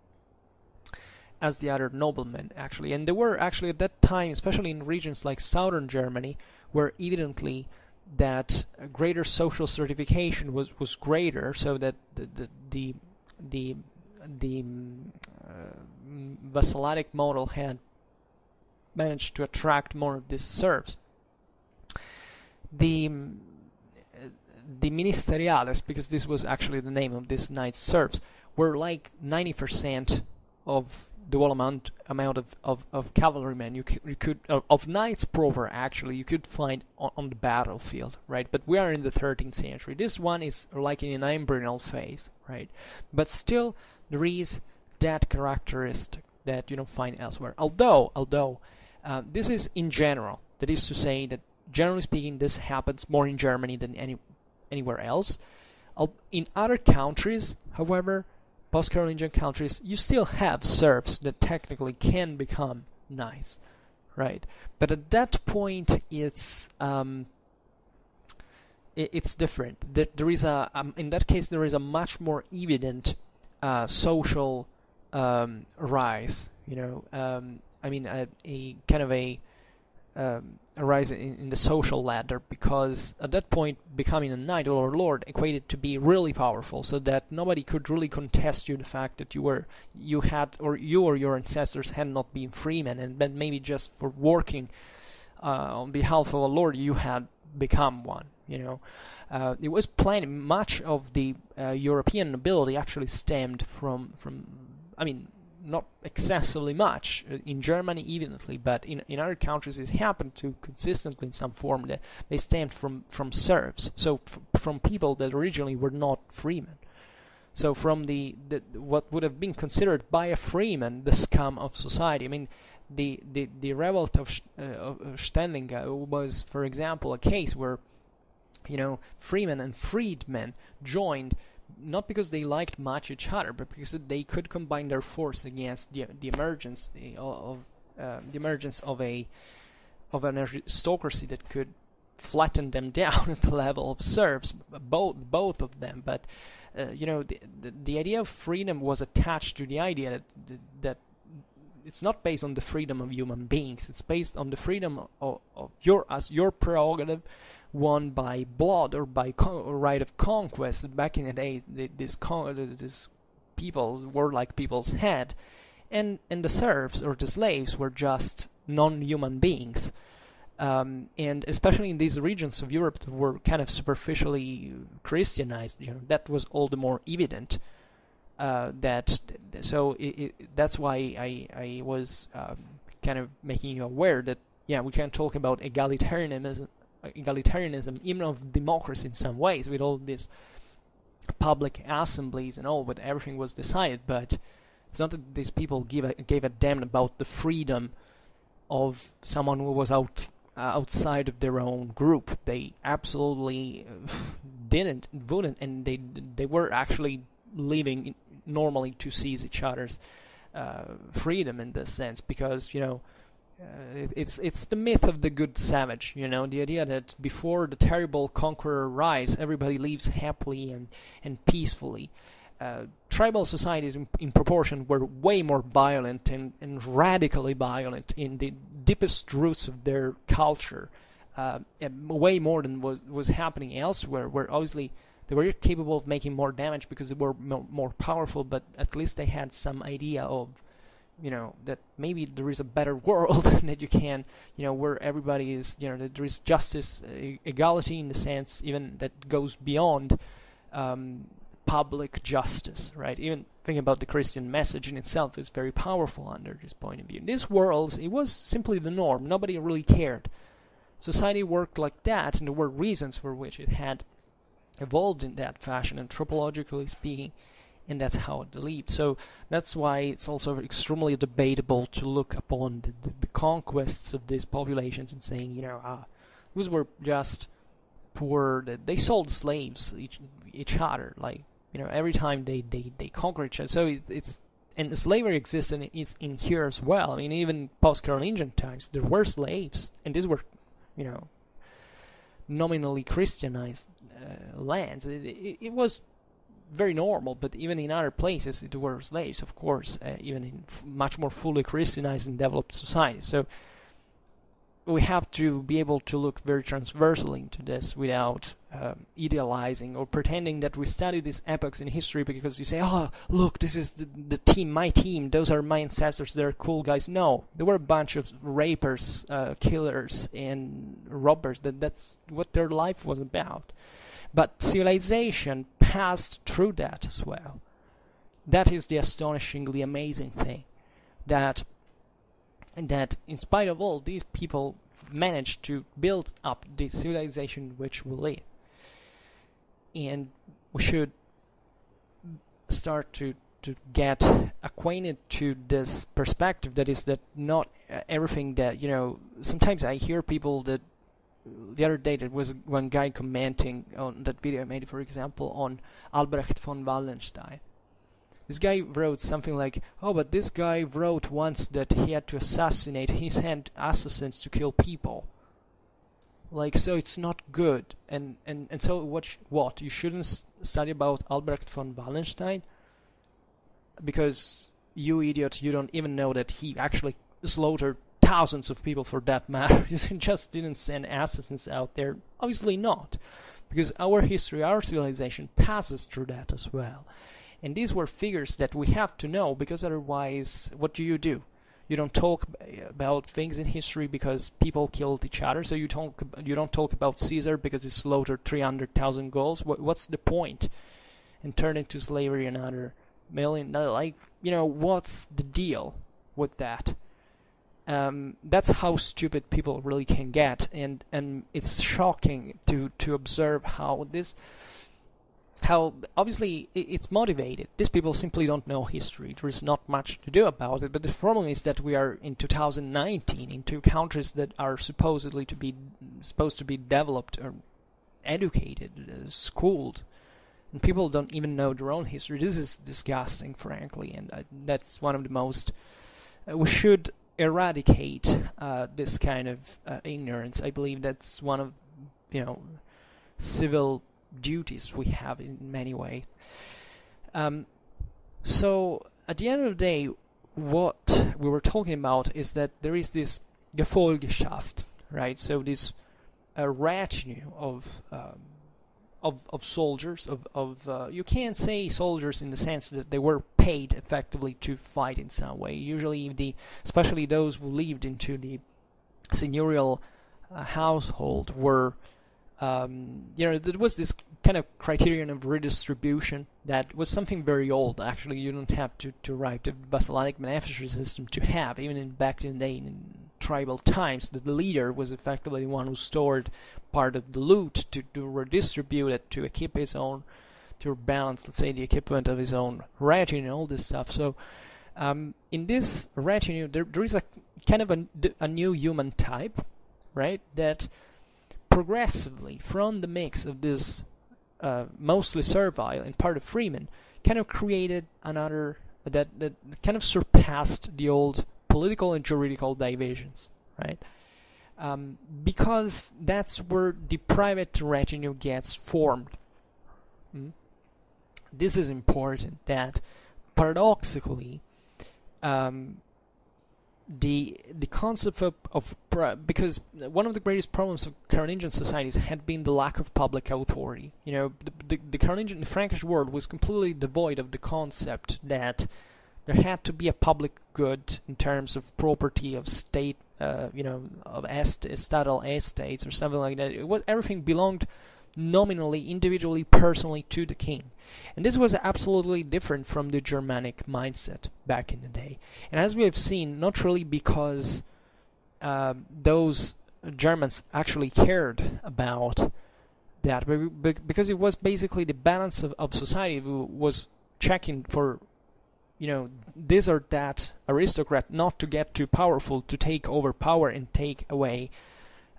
as the other noblemen actually. And they were actually at that time especially in regions like southern Germany where evidently that greater social certification was, was greater, so that the the the the, the uh, vassalic model had managed to attract more of these serfs. The the ministeriales, because this was actually the name of these knights serfs, were like 90% of whole amount amount of, of, of cavalrymen. You could, you could of knights proper actually you could find on, on, the battlefield right? But we are in the 13th century. This one is like in an embryonal phase right? But still there is that characteristic that you don't find elsewhere. Although although uh, this is in general that is to say that generally speaking this happens more in Germany than any anywhere else. In other countries however post-Carolingian countries, you still have serfs that technically can become knights, right? But at that point, it's um, it, it's different. There, there is a um, in that case there is a much more evident uh, social um, rise. You know, um, I mean a, a, kind of a um, rise in, in, the social ladder because at that point becoming a knight or lord equated to be really powerful so that nobody could really contest you the fact that you were you had or you or your ancestors had not been freemen and then maybe just for working uh, on behalf of a lord you had become one You know, uh, it was plenty. Much of the uh, European nobility actually stemmed from from. I mean, not excessively much uh, in Germany, evidently, but in in other countries it happened to consistently in some form that they stemmed from from serfs, so from people that originally were not freemen. So from the, the what would have been considered by a freeman the scum of society. I mean, the the, the revolt of, uh, of was, for example, a case where you know freemen and freedmen joined not because they liked much each other, but because they could combine their force against the the emergence of uh, the emergence of a of an aristocracy that could flatten them down at the level of serfs, both both of them. But uh, you know, the, the, the idea of freedom was attached to the idea that that it's not based on the freedom of human beings. It's based on the freedom of, of your as your prerogative won by blood or by right of conquest. Back in the day, this people were like people's head, and and the serfs or the slaves were just non-human beings. Um, and especially in these regions of Europe that were kind of superficially Christianized, you know, that was all the more evident. Uh, that so it, it, that's why I I was um, kind of making you aware that yeah we can talk about egalitarianism egalitarianism, even of democracy in some ways, with all these public assemblies and all, but everything was decided. But it's not that these people give a, gave a damn about the freedom of someone who was out uh, outside of their own group. They absolutely didn't, wouldn't, and they they were actually living normally to seize each other's uh, freedom in this sense, because you know uh, it's it's the myth of the good savage, you know, the idea that before the terrible conqueror rise, everybody lives happily and and peacefully. Uh, tribal societies, in, in, proportion, were way more violent and, and radically violent in the deepest roots of their culture, uh, way more than was was happening elsewhere. Where obviously they were capable of making more damage because they were mo- more powerful, but at least they had some idea of you know that maybe there is a better world that you can you know where everybody is you know that there is justice equality in the sense even that goes beyond um, public justice right? Even thinking about the christian message in itself is very powerful under this point of view. In this world it was simply the norm. Nobody really cared. Society worked like that and there were reasons for which it had evolved in that fashion anthropologically speaking and that's how it lived. So that's why it's also extremely debatable to look upon the, the, conquests of these populations and saying, you know, ah, those were just poor. They sold slaves each each other, like you know, every time they they they conquer each other. So it, it's and slavery exists and it's in here as well. I mean, even post Carolingian times, there were slaves, and these were, you know, nominally Christianized uh, lands. It, it, it was very normal, but even in other places it were slaves, of course, uh, even in f- much more fully Christianized and developed societies. So we have to be able to look very transversally into this without um, idealizing or pretending that we study these epochs in history because you say, oh, look, this is the, the team, my team, those are my ancestors, they're cool guys. No, there were a bunch of rapers, uh, killers, and robbers. That, that's what their life was about. But civilization passed through that as well. That is the astonishingly amazing thing. That that in spite of all these people managed to build up the civilization which we live. And we should start to to get acquainted to this perspective that is that not uh, everything that you know sometimes i hear people that the other day there was one guy commenting on that video I made, for example, on Albrecht von Wallenstein. This guy wrote something like, "Oh, but this guy wrote once that he had to assassinate. He sent assassins to kill people. Like, so it's not good. And and and so what? Sh- what you shouldn't study about Albrecht von Wallenstein because you idiot, you don't even know that he actually slaughtered thousands of people for that matter. just didn't send assassins out there. Obviously not. Because our history, our civilization passes through that as well. And these were figures that we have to know because otherwise, what do you do? You don't talk about things in history because people killed each other. So you talk you don't talk about Caesar because he slaughtered 300,000 Gauls. What, what's the point? And turn into slavery another million. Like you know, what's the deal with that? Um, that's how stupid people really can get, and and it's shocking to to observe how this how obviously it's motivated. These people simply don't know history. There is not much to do about it. But the problem is that we are in 2019 in two countries that are supposedly to be supposed to be developed or educated, uh, schooled, and people don't even know their own history. This is disgusting, frankly, and uh, that's one of the most. Uh, we should eradicate uh, this kind of uh, ignorance. I believe that's one of you know civil duties we have in many ways. Um, so at the end of the day, what we were talking about is that there is this Gefolgschaft, right? So this a retinue of um, of of soldiers of of uh, you can't say soldiers in the sense that they were paid effectively to fight in some way. Usually, the especially those who lived into the seigneurial uh, household were um, you know, there was this kind of criterion of redistribution that was something very old. Actually, you don't have to, to write the Vassalic beneficiary system to have, even in back in the day in tribal times, that the leader was effectively the one who stored part of the loot to, to redistribute it, to equip his own, to balance, let's say, the equipment of his own retinue and all this stuff. So, um, in this retinue, there, there is a kind of a, a new human type, right? That progressively from the mix of this uh, mostly servile and part of freemen kind of created another that, that kind of surpassed the old political and juridical divisions, right? Um, because that's where the private retinue gets formed. Mm? This is important that paradoxically um, the the concept of, of because one of the greatest problems of Carolingian societies had been the lack of public authority. You know, the, the, the Carolingian, the Frankish world was completely devoid of the concept that there had to be a public good in terms of property of state, uh, you know, of est- estatal estates or something like that. It was everything belonged nominally, individually, personally to the king. And this was absolutely different from the Germanic mindset back in the day. And as we have seen, not really because uh, those Germans actually cared about that, but because it was basically the balance of, of society who was checking for, you know, this or that aristocrat not to get too powerful, to take over power and take away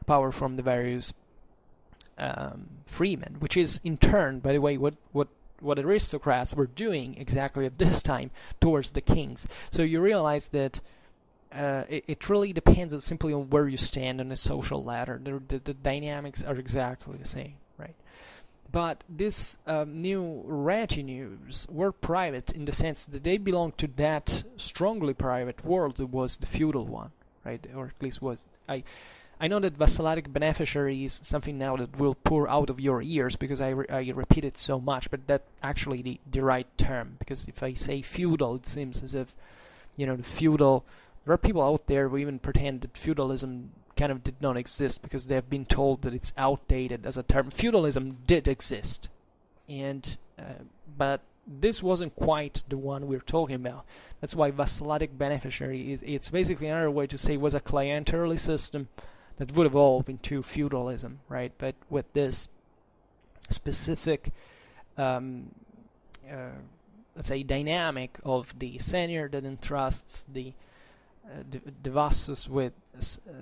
power from the various um, freemen, which is in turn, by the way, what what what aristocrats were doing exactly at this time towards the kings. So you realize that uh, it, it, really depends on simply on where you stand on the social ladder. The, the, the dynamics are exactly the same, right? But these um, new retinues were private in the sense that they belonged to that strongly private world that was the feudal one, right? Or at least was I I know that vassalic beneficiary is something now that will pour out of your ears because I, re I repeat it so much, but that's actually the, the right term. Because if I say feudal, it seems as if, you know, the feudal. There are people out there who even pretend that feudalism kind of did not exist because they have been told that it's outdated as a term. Feudalism did exist, and uh, but this wasn't quite the one we're talking about. That's why vassalic beneficiary is it's basically another way to say was a clientelary system that would evolve into feudalism, right? But with this specific, um, uh, let's say, dynamic of the senior that entrusts the uh, the, the vassus with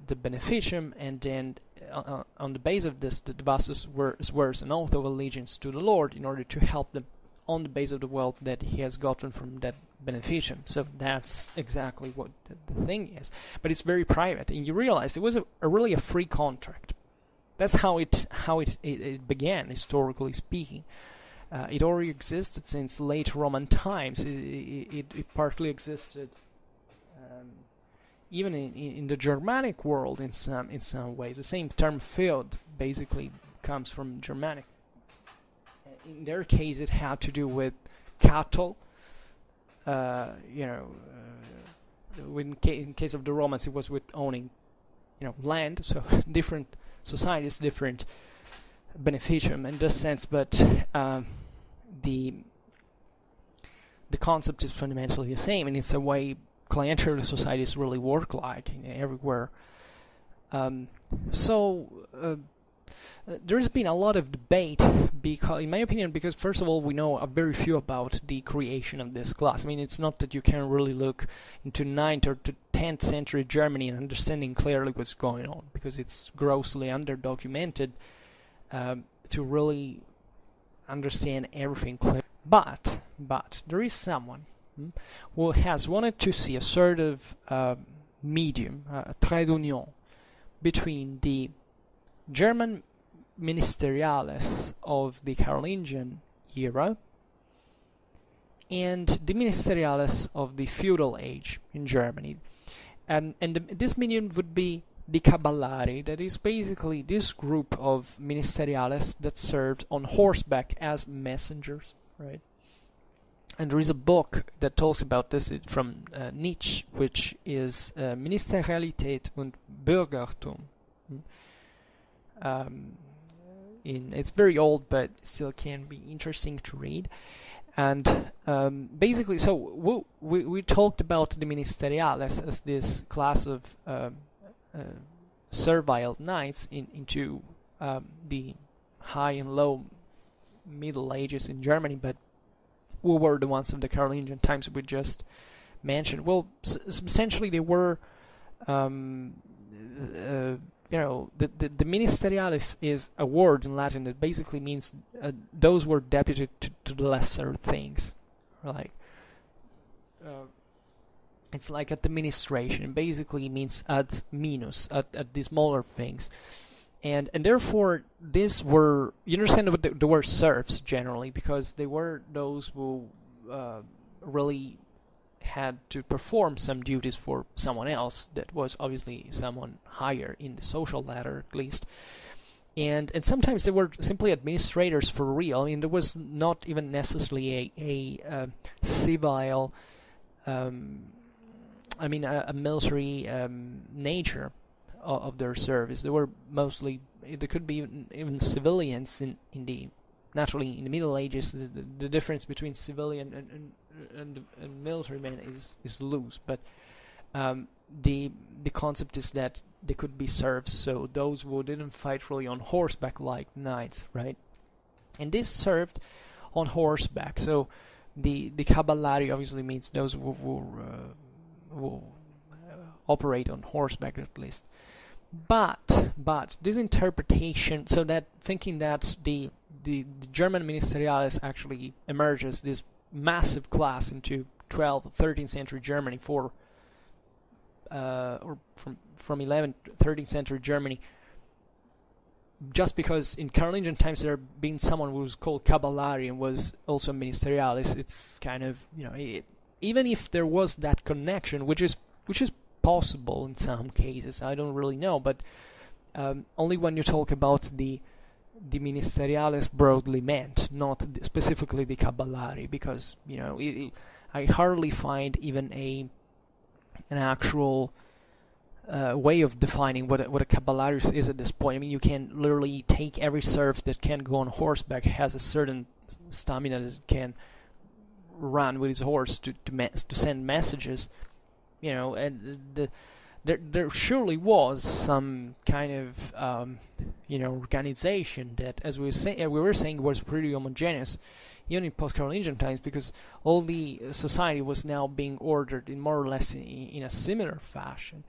the beneficium, and then uh, uh, on the base of this, the vassus swears an oath of allegiance to the Lord in order to help them on the base of the wealth that he has gotten from that beneficium. So that's exactly what the, thing is. But it's very private, and you realize it was a, a really a free contract. That's how it how it, it, it began, historically speaking. Uh, it already existed since late Roman times. It, it, it partly existed even in, in the Germanic world in some in some ways. The same term "feud" basically comes from Germanic. In their case, it had to do with cattle uh, you know, in, ca in case of the Romans, it was with owning, you know, land. So different societies, different beneficium in this sense, but um, the the concept is fundamentally the same, and it's a way clientelar societies really work like everywhere. Um, so uh, there's been a lot of debate because in my opinion because first of all we know a very few about the creation of this class i mean it's not that you can really look into 9th or 10th century germany and understanding clearly what's going on because it's grossly underdocumented um, to really understand everything clearly but but there is someone who has wanted to see a sort of uh, medium a trait d'union between the German ministeriales of the Carolingian era and the ministeriales of the feudal age in Germany. And, and the, this medium would be the Caballarii, that is basically this group of ministeriales that served on horseback as messengers, right? And there is a book that talks about this from uh, Nitzsch, which is uh, Ministerialität und Bürgertum. Um, in it's very old, but still can be interesting to read. And um, basically, so we, we, we talked about the ministeriales as this class of uh, uh, servile knights in, into um, the high and low Middle Ages in Germany, but who were the ones of the Carolingian times we just mentioned? Well, essentially they were um, uh, you know, the, the, the ministerialis is a word in Latin that basically means uh, those were deputed to, to the lesser things. Like, uh, it's like administration. Basically means ad minus, at, at the smaller things. And, and therefore, these were, you understand what the, word serfs generally, because they were those who uh, really had to perform some duties for someone else that was obviously someone higher in the social ladder at least. And and sometimes they were simply administrators for real. I mean there was not even necessarily a a uh, civil um, I mean a, a military um, nature of, their service they were mostly there could be even, even civilians in in the naturally in the Middle Ages the, the, the difference between civilian and, and, and, and military men is is loose, but um, the the concept is that they could be serfs, so those who didn't fight really on horseback like knights, right? And this served on horseback, so the the caballarii obviously means those who, who, uh, who operate on horseback at least. But but this interpretation, so that thinking that the the, the German ministeriales actually emerges this massive class into 12th, 13th century Germany for uh, or from from 11th, 13th century Germany. Just because in Carolingian times there been someone who was called Caballarii and was also a ministerialis, it's kind of you know it, even if there was that connection, which is which is possible in some cases, I don't really know, but um, only when you talk about the the ministeriales broadly meant, not specifically the caballarii, because you know it, it, I hardly find even a an actual uh, way of defining what a, what a caballarii is at this point. I mean, you can literally take every serf that can go on horseback has a certain stamina that can run with his horse to to, to send messages, you know, and the there there surely was some kind of um, you know organization that, as we were saying, we were saying, was pretty homogeneous, even in post-Carolingian times, because all the society was now being ordered in more or less in, in a similar fashion.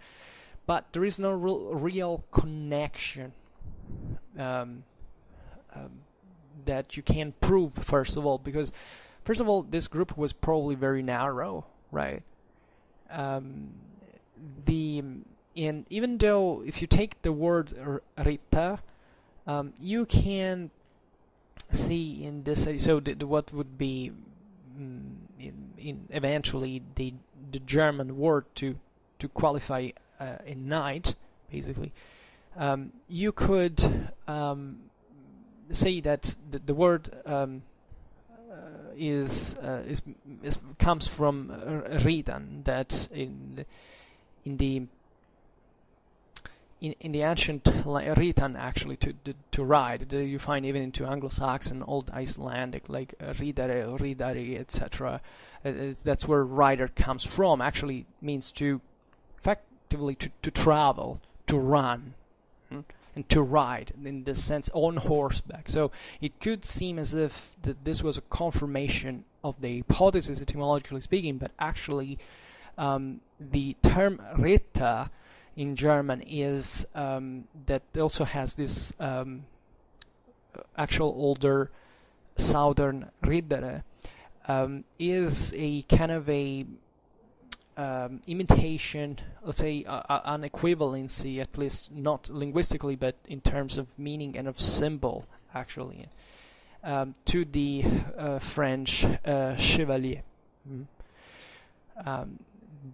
But there is no real, real connection um, um, that you can prove. First of all, because first of all, this group was probably very narrow, right? Um, the and even though if you take the word Ritter, um, you can see in this so the, the, what would be mm, in, in eventually the the German word to to qualify uh, a knight basically um, you could um, say that the, the word um, is, uh, is, is comes from Ritan that in in the in, in the ancient Ritan actually to, to, to ride you find even into Anglo-Saxon old Icelandic like uh, ridare ridari etc uh, that's where rider comes from actually means to effectively to, to travel to run? And to ride in this sense on horseback. So it could seem as if that this was a confirmation of the hypothesis etymologically speaking but actually um, the term Ritter in German is um, that also has this um, actual older southern Riddere um, is a kind of a um, imitation, let's say uh, an equivalency, at least not linguistically, but in terms of meaning and of symbol, actually, um, to the uh, French uh, chevalier. Mm. Um,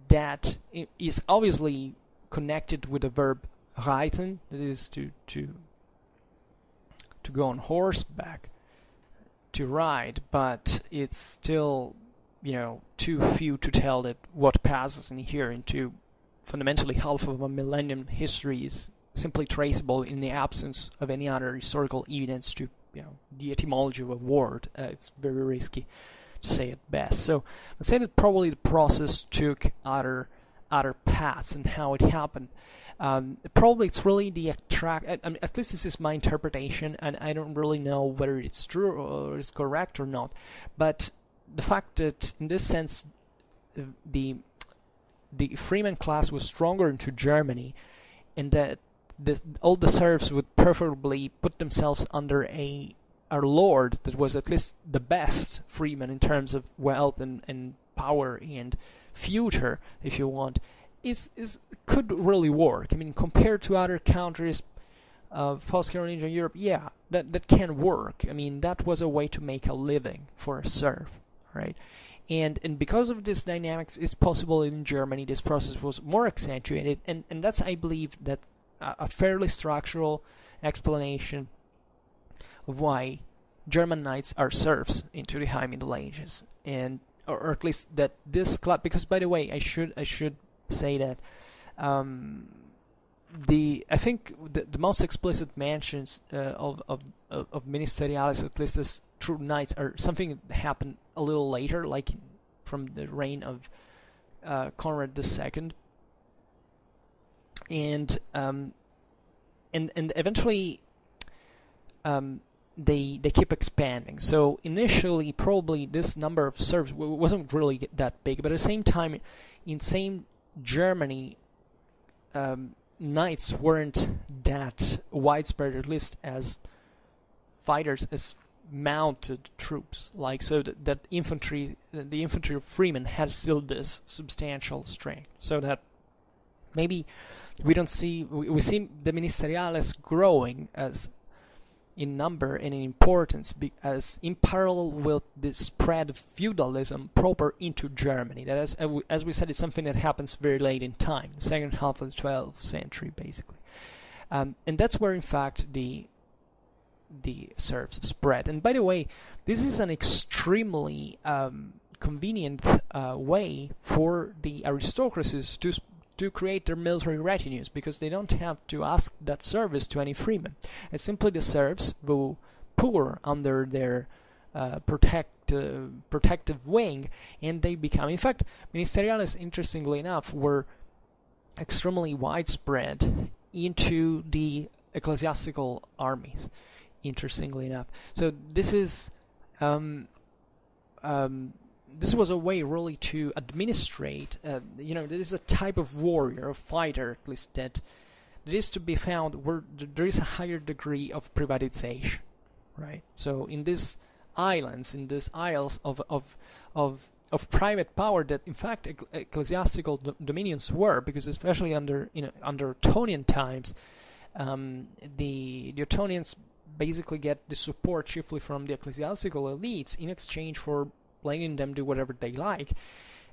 that is obviously connected with the verb reiten, that is to to to go on horseback, to ride, but it's still you know too few to tell that what passes in here into fundamentally half of a millennium history is simply traceable in the absence of any other historical evidence to you know the etymology of a word. Uh, it's very risky to say it best. So I'd say that probably the process took other other paths and how it happened. Um, probably it's really the attract. I mean, at least this is my interpretation, and I don't really know whether it's true or it's correct or not. But the fact that, in this sense, uh, the the freeman class was stronger into Germany, and that the, all the serfs would preferably put themselves under a a lord that was at least the best freeman in terms of wealth and, and power and future, if you want, is is could really work. I mean, compared to other countries of post-Carolingian Europe, yeah, that that can work. I mean, that was a way to make a living for a serf, right? And and because of this dynamics, it's possible in Germany this process was more accentuated, and and that's I believe that a, a fairly structural explanation of why German knights are serfs into the High Middle Ages, and or, or at least that this club. Because by the way, I should I should say that um, the I think the, the most explicit mentions uh, of, of of ministeriales, at least as true knights, are something that happened a little later, like from the reign of uh, Conrad II, and um, and and eventually um, they they keep expanding. So initially, probably this number of serfs wasn't really that big, but at the same time, in same Germany, um, knights weren't that widespread, at least as fighters, as mounted troops. Like so, that, that infantry, the infantry of freemen had still this substantial strength. So that maybe we don't see we, we see the ministeriales growing as in number and in importance as in parallel with the spread of feudalism proper into Germany. That is, as we said, is something that happens very late in time, second half of the 12th century, basically. Um, and that's where, in fact, the the serfs spread. And by the way, this is an extremely um, convenient uh, way for the aristocracies to to create their military retinues because they don't have to ask that service to any freeman. It's simply the serfs who pour under their uh, protect, uh, protective wing and they become. In fact, ministeriales, interestingly enough, were extremely widespread into the ecclesiastical armies, interestingly enough. So this is. Um, um, this was a way really to administrate. Uh, you know, there is a type of warrior, a fighter, at least that that is to be found where there is a higher degree of privatization, right? So in these islands, in these isles of of of of private power that in fact ecclesiastical do- dominions were because especially under you know under Ottonian times um, the the Ottonians basically get the support chiefly from the ecclesiastical elites in exchange for letting them do whatever they like.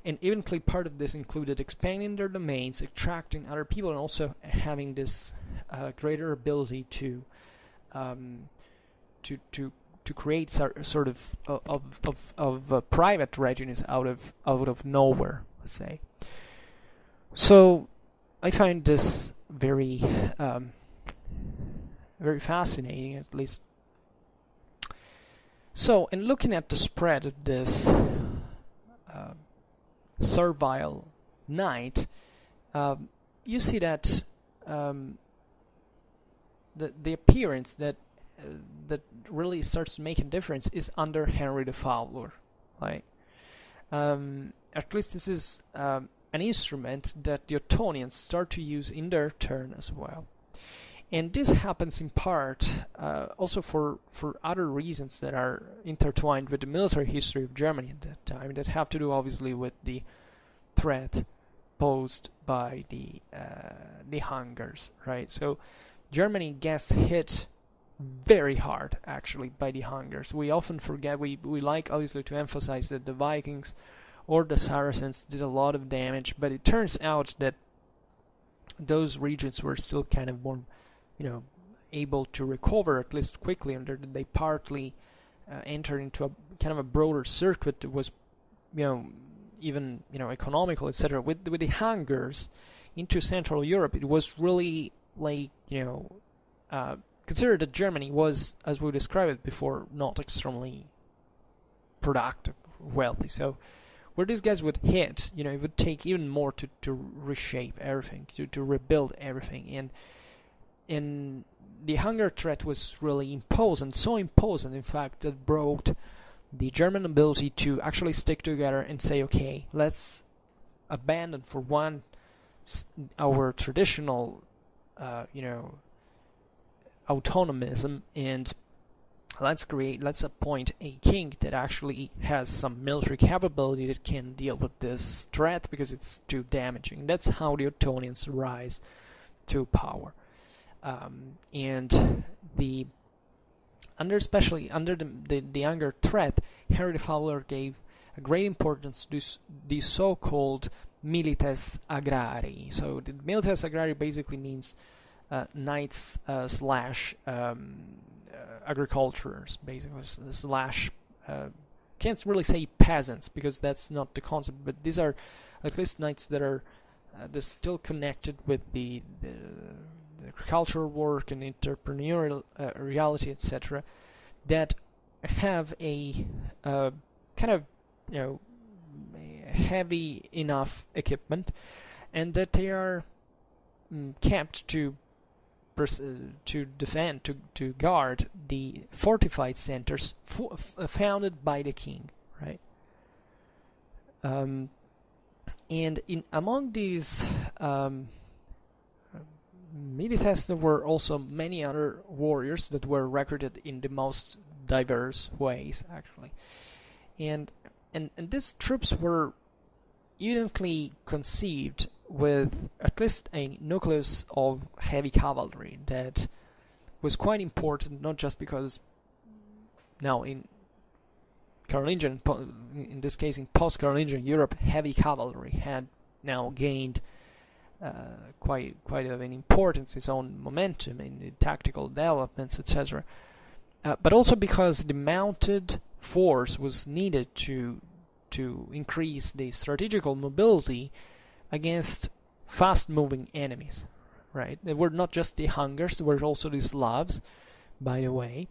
And eventually, part of this included expanding their domains, attracting other people, and also having this uh, greater ability to um, to to to create sort of of of, of uh, private regimes out of out of nowhere, let's say. So I find this very um, very fascinating, at least. So, in looking at the spread of this uh, servile knight, um, you see that um, the the appearance that uh, that really starts to make a difference is under Henry the Fowler, right? Um, at least this is um, an instrument that the Ottonians start to use in their turn as well. And this happens in part uh, also for, for other reasons that are intertwined with the military history of Germany at that time that have to do obviously with the threat posed by the uh, the Hungars, right? So Germany gets hit very hard actually by the Hungars. We often forget we we like obviously to emphasize that the Vikings or the Saracens did a lot of damage, but it turns out that those regions were still kind of more, you know, able to recover at least quickly, and they partly uh, entered into a kind of a broader circuit that was, you know, even you know economical, etc. With with the Hungars into Central Europe, it was really like you know, uh, consider that Germany was, as we described it before, not extremely productive, wealthy. So where these guys would hit, you know, it would take even more to, to reshape everything, to, to rebuild everything. And and the Hungar threat was really imposed, so imposed, in fact, that broke the German ability to actually stick together and say, okay, let's abandon for one our traditional, uh, you know, autonomism and let's create let's appoint a king that actually has some military capability that can deal with this threat because it's too damaging. That's how the Ottonians rise to power um, and the under especially under the, the, the younger threat Henry Fowler gave a great importance to the so-called milites agrarii so the milites agrarii basically means uh, knights uh, slash um, agriculturers, basically slash. Uh, can't really say peasants because that's not the concept, but these are at least knights that are uh, still connected with the, the agricultural work and entrepreneurial uh, reality, etc. That have a uh, kind of you know heavy enough equipment, and that they are mm, kept to to defend, to, to guard the fortified centers founded by the king, right? Um, and in among these um, milites, there were also many other warriors that were recruited in the most diverse ways, actually. And and and these troops were evidently conceived with at least a nucleus of heavy cavalry that was quite important, not just because now in Carolingian, in this case in post-Carolingian Europe, heavy cavalry had now gained uh, quite quite of an importance, its own momentum in the tactical developments, etc. Uh, but also because the mounted force was needed to to increase the strategical mobility against fast-moving enemies, right? They were not just the Hungars; they were also the Slavs, by the way.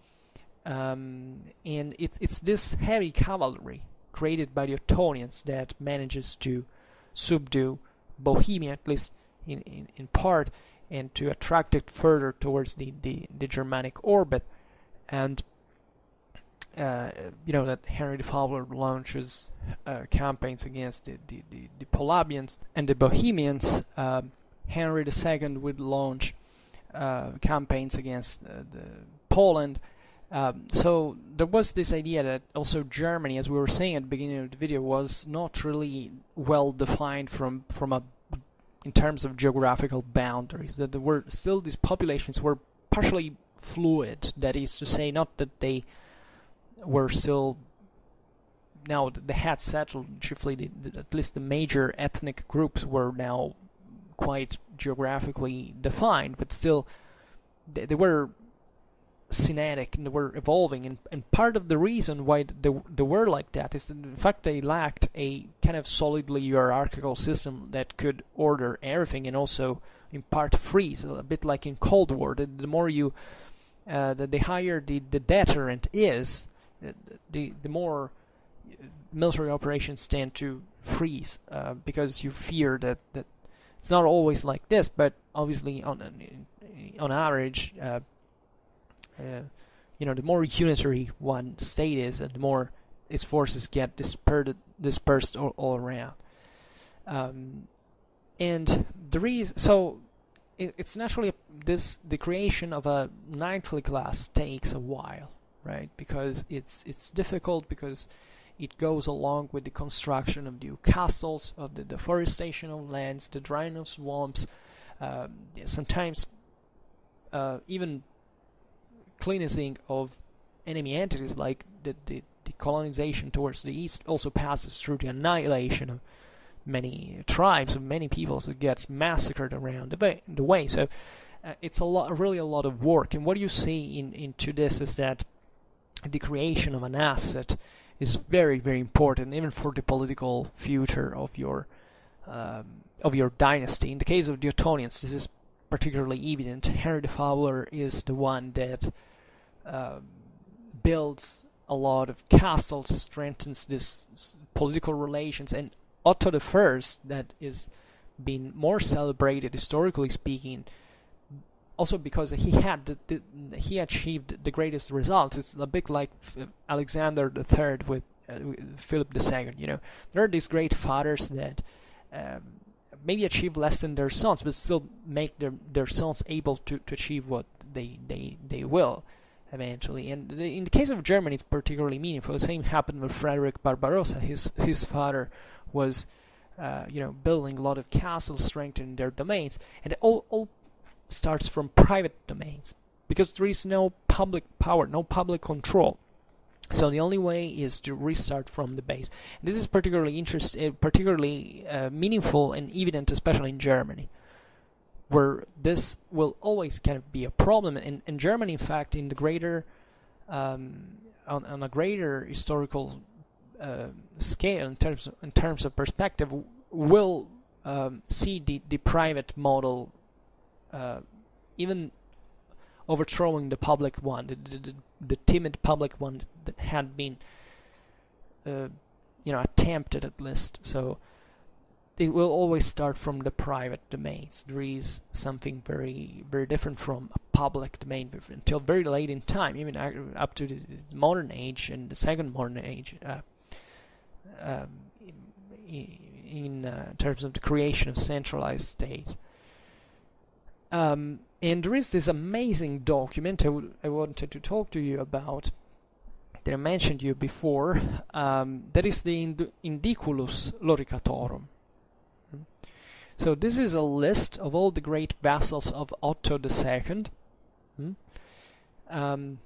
Um, and it, it's this heavy cavalry created by the Ottonians that manages to subdue Bohemia, at least in, in, in part, and to attract it further towards the, the, the Germanic orbit. And uh, you know that Henry the Fowler launches uh, campaigns against the, the, the, the, Polabians and the Bohemians. Um, Henry II would launch uh, campaigns against uh, Poland. Um, so there was this idea that also Germany, as we were saying at the beginning of the video, was not really well defined from from a in terms of geographical boundaries. That there were still these populations were partially fluid. That is to say, not that they were still now they had settled chiefly the, the, at least the major ethnic groups were now quite geographically defined but still they, they were synthetic and were evolving and, and part of the reason why they, they were like that is that in fact they lacked a kind of solidly hierarchical system that could order everything and also in part freeze a bit like in cold war the, the more you uh, the, the higher the, the deterrent is the the more military operations tend to freeze uh, because you fear that, that it's not always like this but obviously on on average uh, uh, you know, the more unitary one state is, and the more its forces get dispersed, dispersed all, all around. Um, and the reason, so it, it's naturally this the creation of a knightly class takes a while, right? Because it's it's difficult because it goes along with the construction of new castles, of the deforestation of lands, the drying of swamps. Um, sometimes uh, even cleansing of enemy entities like the, the, the colonization towards the east also passes through the annihilation of many tribes of many peoples. That gets massacred around the way, the way. so uh, it's a lot really a lot of work. And what you see in into this is that the creation of an asset is very very important even for the political future of your um, of your dynasty. In the case of the Ottonians this is particularly evident. Henry the Fowler is the one that uh, builds a lot of castles, strengthens this political relations, and Otto the First, that is being more celebrated historically speaking, also because he had the, the, he achieved the greatest results. It's a bit like Alexander the Third with uh, Philip II. You know, there are these great fathers that. Um, maybe achieve less than their sons, but still make their their sons able to, to achieve what they they they will eventually. And in the case of Germany, it's particularly meaningful. The same happened with Frederick Barbarossa. His his father was, uh, you know, building a lot of castles, strengthening their domains, and it all all starts from private domains because there is no public power, no public control. So the only way is to restart from the base. And this is particularly interest, uh, particularly uh, meaningful and evident, especially in Germany where this will always kind of be a problem. In, in Germany, in fact, in the greater, um, on, on, a greater historical uh, scale in terms of, in terms of perspective, will um, see the, the private model uh, even overthrowing the public one, the, the, the, timid public one that had been, uh, you know, attempted at least. So it will always start from the private domains. There is something very, very different from a public domain until very late in time, even up to the modern age and the second modern age, uh, um, in, in uh, terms of the creation of centralized state. Um, and there is this amazing document I, wanted to talk to you about that I mentioned you before. Um, that is the Ind Indiculus Loricatorum. So this is a list of all the great vassals of Otto II hmm, um,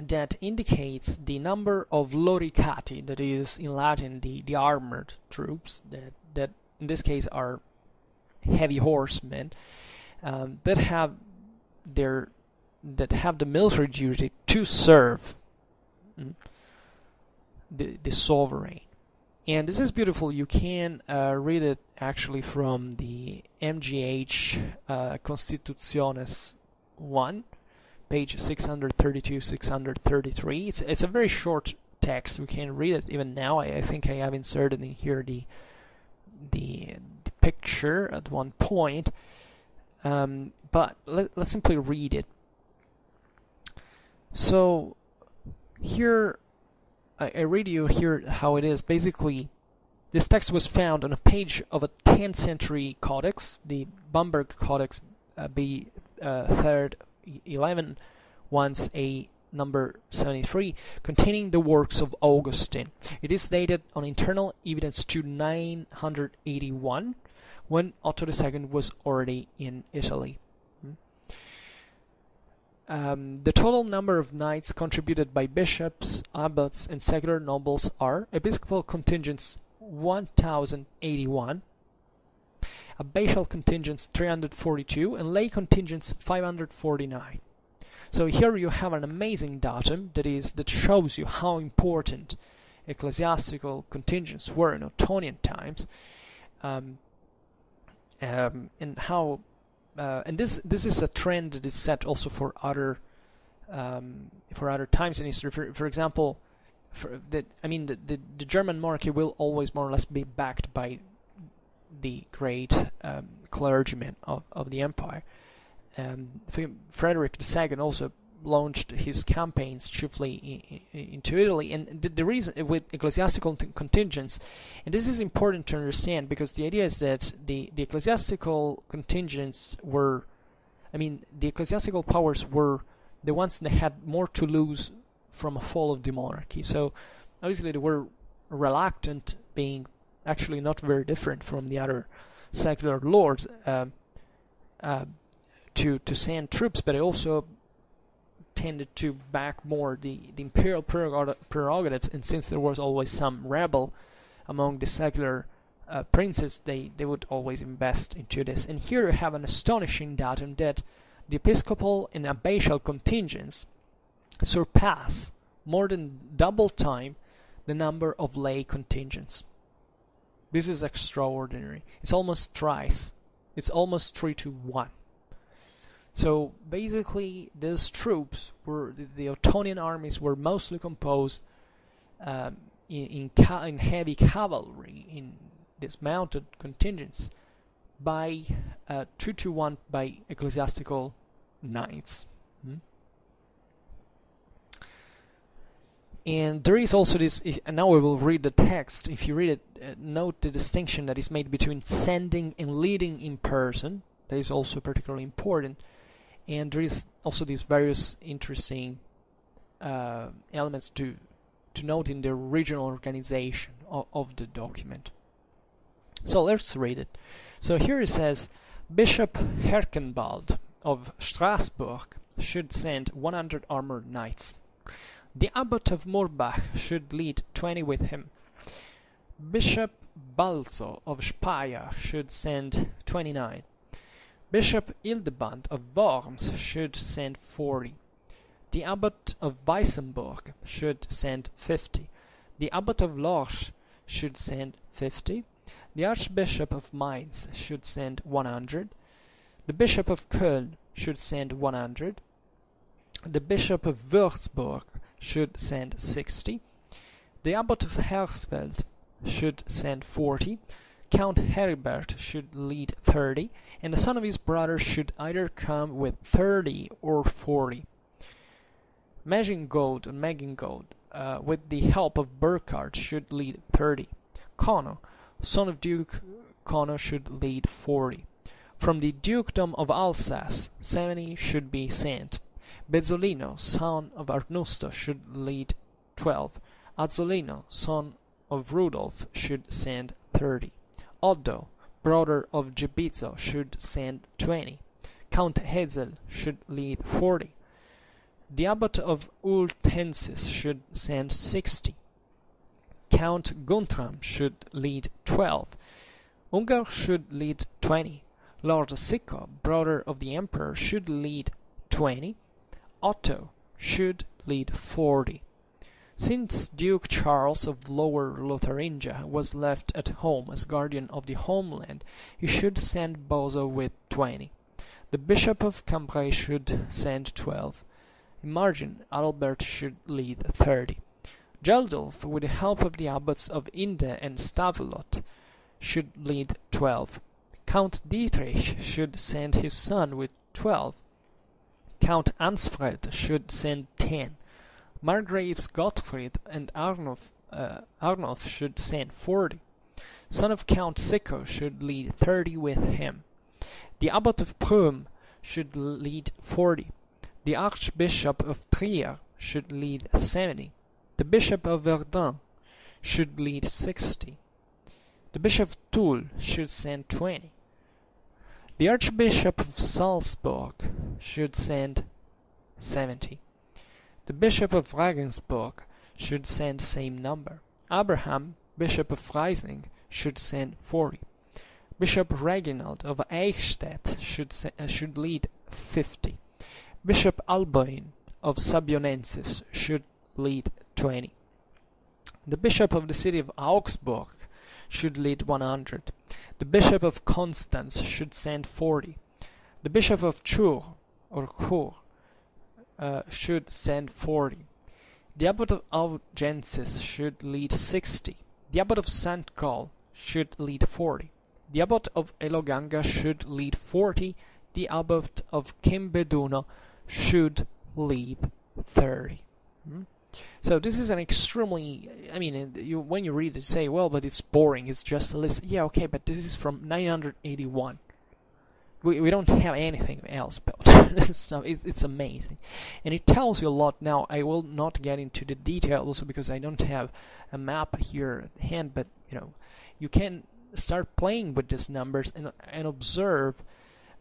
that indicates the number of loricati, that is in Latin the, the armored troops, that, that in this case are heavy horsemen, um, that have their that have the military duty to serve hmm, the, the sovereign and this is beautiful. You can uh, read it actually from the MGH uh, Constitutiones 1 page 632 633 it's, it's a very short text. We can read it even now. I, I think I have inserted in here the the, the picture at one point. Um, but let, let's simply read it. So here I, I read you here how it is. Basically, this text was found on a page of a 10th century codex, the Bamberg Codex uh, B uh, third 11, once a number 73, containing the works of Augustine. It is dated on internal evidence to 981, when Otto II was already in Italy. Um, the total number of knights contributed by bishops, abbots, and secular nobles are episcopal contingents 1081, abbatial contingents 342, and lay contingents 549. So here you have an amazing datum that is that shows you how important ecclesiastical contingents were in Ottonian times, um, um, and how uh, and this this is a trend that is set also for other um, for other times in history. For, for example, for that I mean the, the, the German monarchy will always more or less be backed by the great um, clergymen of, of the empire. Um, Frederick II also launched his campaigns chiefly in, in, into Italy, and the, the, reason with ecclesiastical contingents, and this is important to understand because the idea is that the, the ecclesiastical contingents were, I mean, the ecclesiastical powers were the ones that had more to lose from a fall of the monarchy. So obviously they were reluctant, being actually not very different from the other secular lords, uh, uh, to to send troops, but also tended to back more the, the imperial prerogatives. And since there was always some rebel among the secular uh, princes, they, they would always invest into this. And here you have an astonishing datum that the episcopal and abbatial contingents surpass more than double time the number of lay contingents. This is extraordinary. It's almost thrice. It's almost three to one. So basically, these troops were the, Ottonian armies were mostly composed um, in in, in, heavy cavalry in dismounted contingents by uh, two to one by ecclesiastical knights. Hmm? And there is also this, and now we will read the text. If you read it, uh, note the distinction that is made between sending and leading in person. That is also particularly important. And there is also these various interesting uh, elements to to note in the original organization of, of the document. So let's read it. So here it says, Bishop Herkenbald of Strasbourg should send 100 armored knights. The abbot of Murbach should lead 20 with him. Bishop Balzo of Speyer should send 29. Bishop Ildeband of Worms should send 40. The abbot of Weissenburg should send 50. The abbot of Lorsch should send 50. The archbishop of Mainz should send 100. The bishop of Köln should send 100. The bishop of Würzburg should send 60. The abbot of Hersfeld should send 40. Count Heribert should lead 30, and the son of his brother should either come with 30 or 40. Megingold and Megingold, uh, with the help of Burkhard, should lead 30. Kono, son of Duke Kono, should lead 40. From the dukedom of Alsace, 70 should be sent. Bezzolino, son of Arnusto, should lead 12. Azzolino, son of Rudolf, should send 30. Oddo, brother of Gebizzo, should send 20. Count Hazel should lead 40. The abbot of Ultensis should send 60. Count Guntram should lead 12. Unger should lead 20. Lord Sicco, brother of the emperor, should lead 20. Otto should lead 40. Since Duke Charles of Lower Lotharingia was left at home as guardian of the homeland, he should send Boso with 20. The Bishop of Cambrai should send 12. In margin, Adalbert should lead 30. Geldulf, with the help of the abbots of Inde and Stavelot, should lead 12. Count Dietrich should send his son with 12. Count Ansfred should send 10. Margraves Gottfried and Arnulf, uh, Arnulf should send 40. Son of Count Sicco should lead 30 with him. The Abbot of Prüm should lead 40. The Archbishop of Trier should lead 70. The Bishop of Verdun should lead 60. The Bishop of Toul should send 20. The Archbishop of Salzburg should send 70. The Bishop of Regensburg should send same number. Abraham, Bishop of Freising, should send 40. Bishop Reginald of Eichstätt should, uh, should lead 50. Bishop Alboin of Sabionensis should lead 20. The bishop of the city of Augsburg should lead 100. The bishop of Constance should send 40. The bishop of Chur or Chur uh, should send 40. The abbot of Augensis should lead 60. The abbot of St. Gall should lead 40. The abbot of Eloganga should lead 40. The abbot of Kimbeduno should lead 30. Hmm? So this is an extremely, I mean, you, when you read it, you say, well, but it's boring, it's just a list. Yeah, okay, but this is from 981. We, we don't have anything else built. this stuff, it, it's amazing. And it tells you a lot. Now, I will not get into the details also because I don't have a map here at hand, but, you know, you can start playing with these numbers and, and observe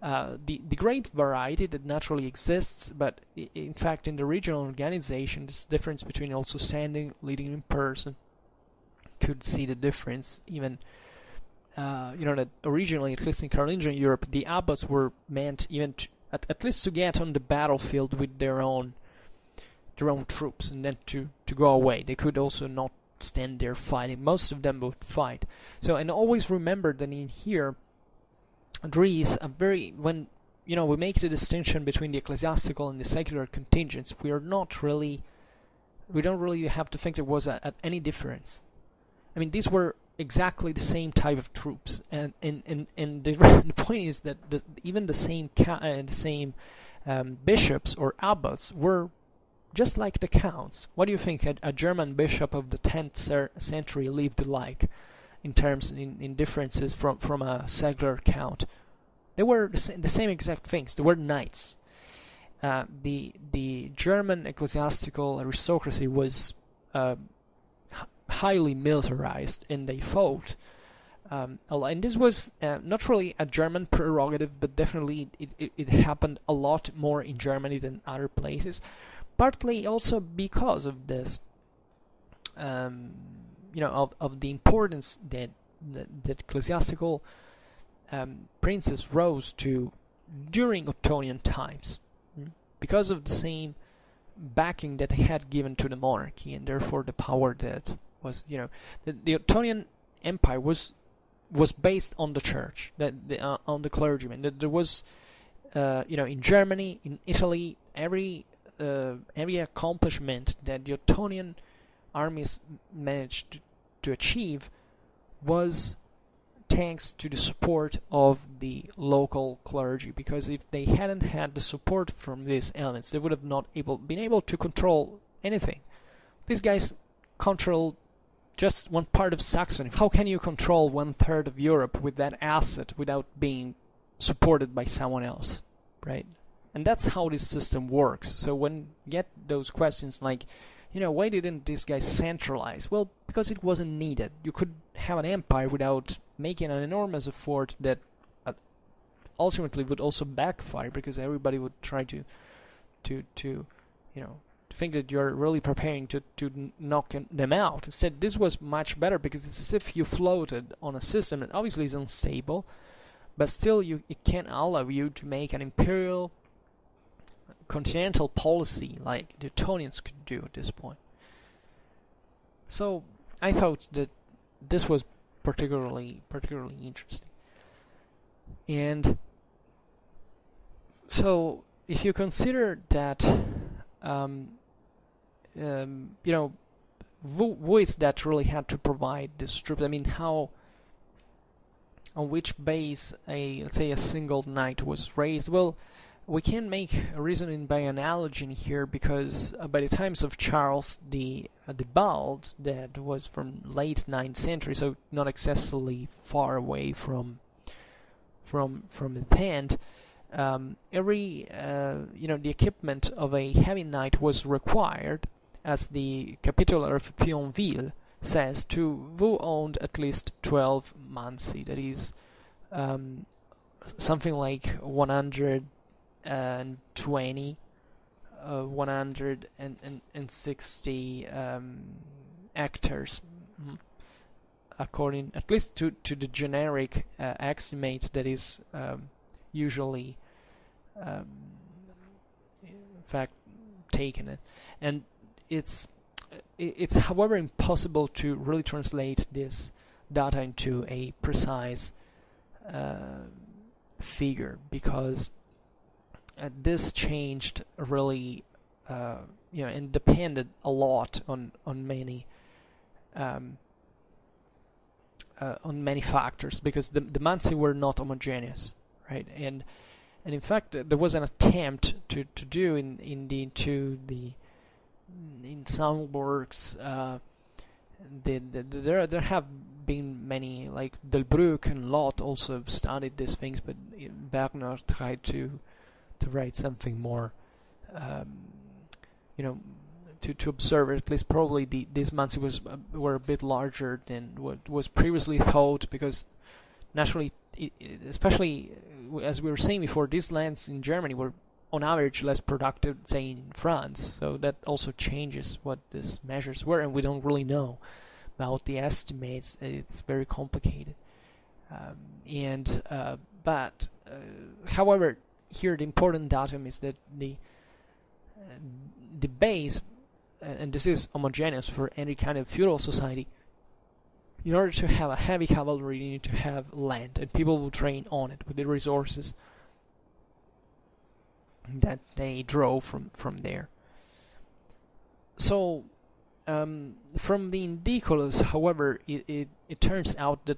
uh, the, the great variety that naturally exists, but in fact in the regional organization, this difference between also sending, leading in person, could see the difference even uh, you know that originally, at least in Carolingian Europe, the abbots were meant even to, at, at least to get on the battlefield with their own their own troops and then to, to go away. They could also not stand there fighting. Most of them would fight. So and always remember that in here there is a very when you know we make the distinction between the ecclesiastical and the secular contingents, we are not really we don't really have to think there was a, a, any difference. I mean, these were exactly the same type of troops, and and and, and the, the point is that the, even the same ca- uh, the same um, bishops or abbots were just like the counts. What do you think a, a German bishop of the 10th century lived like? in terms in, in differences from from a secular count. They were the, sa- the same exact things. They were knights. Uh, the the German ecclesiastical aristocracy was uh, highly militarized, and they fought. Um, and this was uh, not really a German prerogative, but definitely it, it, it happened a lot more in Germany than other places. Partly also because of this. Um, you know of, of the importance that that, that ecclesiastical um, princes rose to during Ottonian times mm? because of the same backing that they had given to the monarchy and therefore the power that was you know the, the Ottonian empire was was based on the church that the, uh, on the clergyman that there was uh, you know in Germany in Italy every uh, every accomplishment that the Ottonian armies managed to, to achieve was thanks to the support of the local clergy because if they hadn't had the support from these elements they would have not able been able to control anything. These guys control just one part of Saxony how can you control one third of Europe with that asset without being supported by someone else right and that's how this system works so when you get those questions like you know, why didn't this guy centralize? Well, because it wasn't needed. You could have an empire without making an enormous effort that uh, ultimately would also backfire because everybody would try to, to, to, you know, think that you're really preparing to, to knock them out. Instead, this was much better because it's as if you floated on a system that obviously is unstable, but still you it can allow you to make an imperial continental policy like the Ottonians could do at this point. So I thought that this was particularly particularly interesting. And so if you consider that um, um, you know who is that really had to provide this troops? I mean how on which base a let's say a single knight was raised? Well we can make a reasoning by analogy here because uh, by the times of Charles the uh, the Bald, that was from late 9th century, so not excessively far away from from from the tent, um, every uh, you know the equipment of a heavy knight was required, as the Capitular of Thionville says, to who owned at least 12 mansi, that is um, something like 100 and 20 uh, 160 um, hectares mm-hmm. according at least to, to the generic uh, estimate that is um, usually um, fact taken and it's it's however impossible to really translate this data into a precise uh, figure because uh, this changed really uh, you know and depended a lot on on many um, uh, on many factors because the the Mansi were not homogeneous right? And and in fact there was an attempt to to do in in the to the in some works uh, the, the, the, there there have been many like Delbrück and Lot also studied these things but Wegner tried to to write something more um, you know to to observe it. at least probably the these Mansi was uh, were a bit larger than what was previously thought because naturally it, especially uh, as we were saying before these lands in Germany were on average less productive say in France. So that also changes what these measures were and we don't really know about the estimates. It's very complicated. Um, and uh, but uh, however here the important datum is that the uh, the base and this is homogeneous for any kind of feudal society. In order to have a heavy cavalry you need to have land and people will train on it with the resources that they draw from from there. So, um, from the Indiculus, however, it, it, it turns out that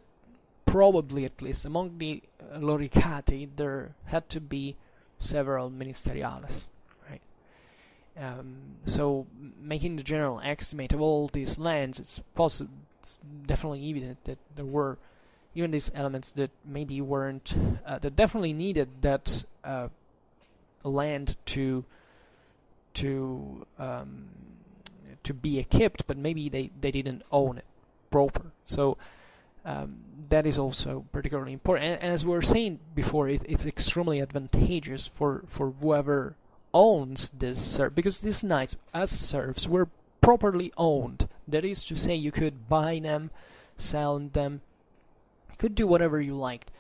probably at least among the uh, Loricati there had to be several ministeriales, right? Um, so, making the general estimate of all these lands, it's possible, it's definitely evident that there were even these elements that maybe weren't, uh, that definitely needed that uh, land to to um, to be equipped, but maybe they, they didn't own it proper. So um, that is also particularly important. And, as we were saying before, it, it's extremely advantageous for, for whoever owns this serf, because these knights as serfs were properly owned. That is to say, you could buy them, sell them, could do whatever you liked.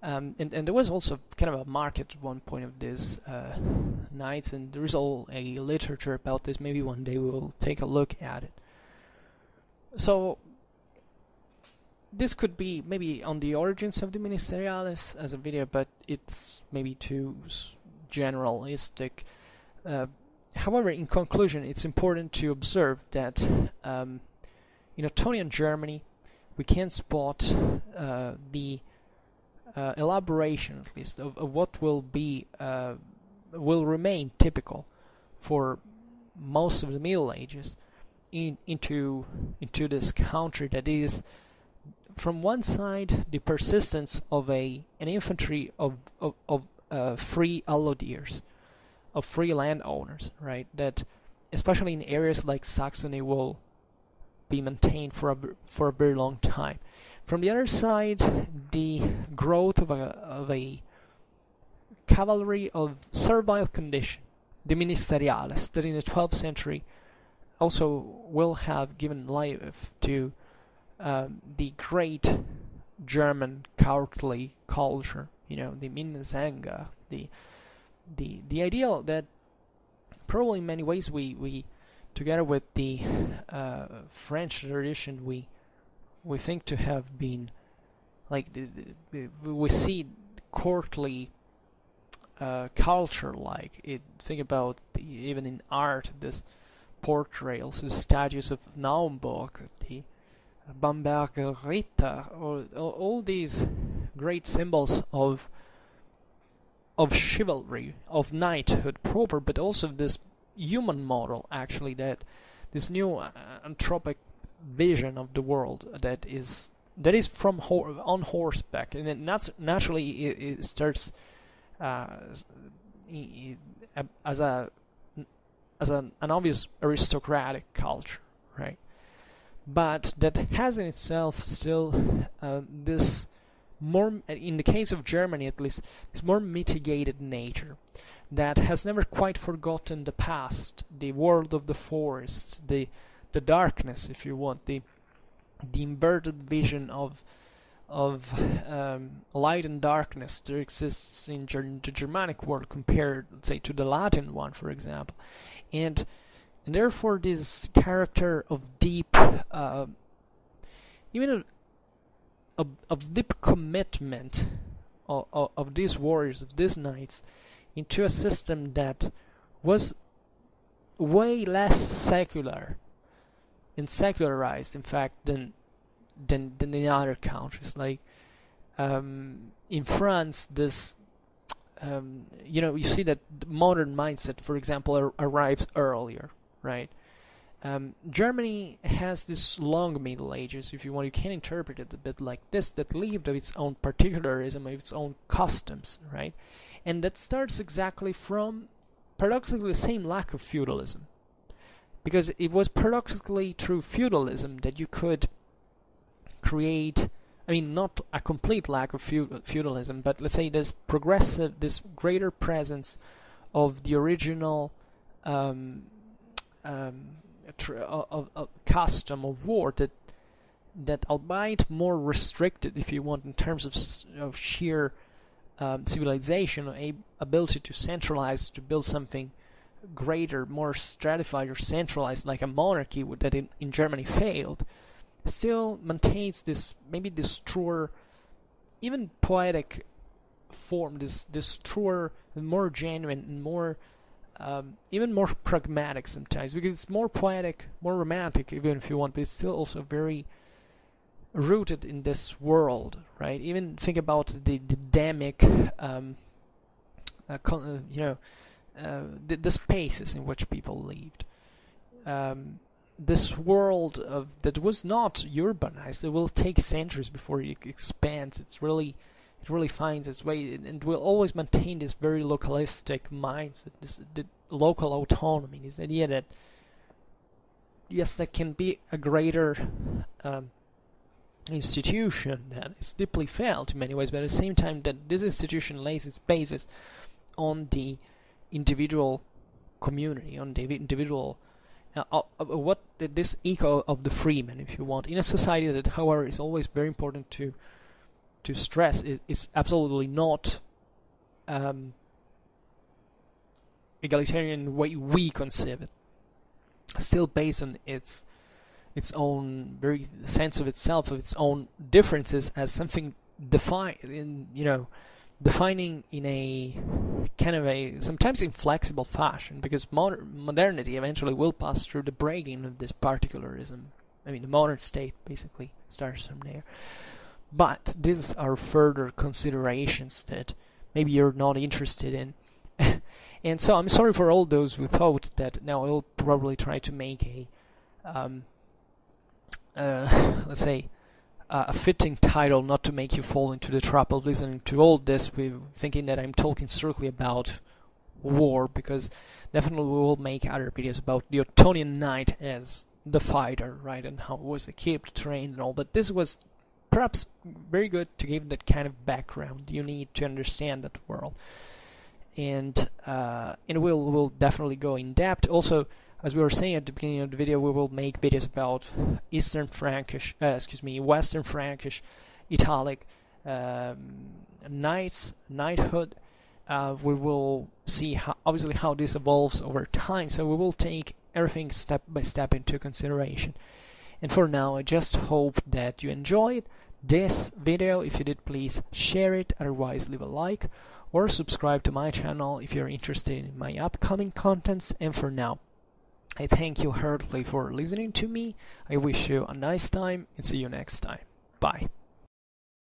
Um, and, and there was also kind of a market at one point of these uh, knights, and there is all a literature about this. Maybe one day we will take a look at it. So this could be maybe on the origins of the ministeriales as a video, but it's maybe too generalistic. Uh, however, in conclusion, it's important to observe that um, in Ottonian Germany, we can spot uh, the uh, elaboration, at least, of, of what will be uh, will remain typical for most of the Middle Ages in, into into this country that is from one side the persistence of a an infantry of of, of uh, free allodiers of free landowners right? That especially in areas like Saxony will be maintained for a for a very long time. From the other side, the growth of a, of a cavalry of servile condition, the ministeriales, that in the 12th century also will have given life to um, the great German courtly culture, you know, the Minnesänger, the the the ideal that probably in many ways we we together with the uh, French tradition we we think to have been like we see courtly uh, culture like it think about the, even in art this portrayals the statues of Naumburg the Bamberger Ritter or, or all these great symbols of of chivalry of knighthood proper but also this human model actually that this new uh, anthropic vision of the world that is that is from ho- on horseback, and then nat- naturally it, it starts uh, as a as an, an obvious aristocratic culture, right? But that has in itself still uh, this more, in the case of Germany at least, this more mitigated nature that has never quite forgotten the past, the world of the forest, the the darkness, if you want, the the inverted vision of of um, light and darkness that exists in ger- the Germanic world compared, say, to the Latin one, for example, and and therefore this character of deep, uh, even a, of, of deep commitment of, of, of these warriors, of these knights, into a system that was way less secular and secularized, in fact, than than than in other countries. Like um, in France, this um, you know you see that modern mindset, for example, ar- arrives earlier, right? Um, Germany has this long Middle Ages, if you want, you can interpret it a bit like this, that lived of its own particularism, of its own customs, right? And that starts exactly from paradoxically the same lack of feudalism. Because it was paradoxically through feudalism that you could create I mean, not a complete lack of feudalism, but let's say this progressive, this greater presence of the original um, um, of, of custom of war that that albeit more restricted, if you want, in terms of of sheer um, civilization, a ability to centralize to build something greater, more stratified or centralized, like a monarchy that in, in Germany failed still maintains this maybe this truer, even poetic form, this this truer, more genuine, and more um, even more pragmatic sometimes because it's more poetic, more romantic, even if you want, but it's still also very rooted in this world, right? Even think about the, the demic, um, uh, con- uh, you know, uh, the, the spaces in which people lived. Um, this world of that was not urbanized. It will take centuries before it expands. It's really it really finds its way and will always maintain this very localistic mindset, this the local autonomy, this idea that yes, there can be a greater um, institution that is deeply felt in many ways, but at the same time that this institution lays its basis on the individual community, on the individual uh, uh, what this echo of the freeman, if you want, in a society that, however, is always very important to to stress, is, is absolutely not um, egalitarian the way we conceive it. Still based on its its own very sense of itself, of its own differences as something defined in you know defining in a kind of a sometimes inflexible fashion because moder- modernity eventually will pass through the breaking of this particularism. I mean, the modern state basically starts from there. But these are further considerations that maybe you're not interested in. and so I'm sorry for all those who thought that now I'll probably try to make a, um, uh, let's say, uh, a fitting title not to make you fall into the trap of listening to all this with thinking that I'm talking strictly about war because definitely we will make other videos about the Ottonian Knight as the fighter, right, and how was equipped, trained, and all. But this was perhaps very good to give that kind of background you need to understand that world. And uh, and we'll we'll definitely go in depth. Also, as we were saying at the beginning of the video, we will make videos about Eastern Frankish, uh, excuse me, Western Frankish, Italic, um, knights, knighthood. Uh, we will see how, obviously how this evolves over time. So we will take everything step by step into consideration. And for now, I just hope that you enjoyed this video. If you did, please share it. Otherwise, leave a like or subscribe to my channel if you're interested in my upcoming contents. And for now, I thank you heartily for listening to me. I wish you a nice time and see you next time. Bye.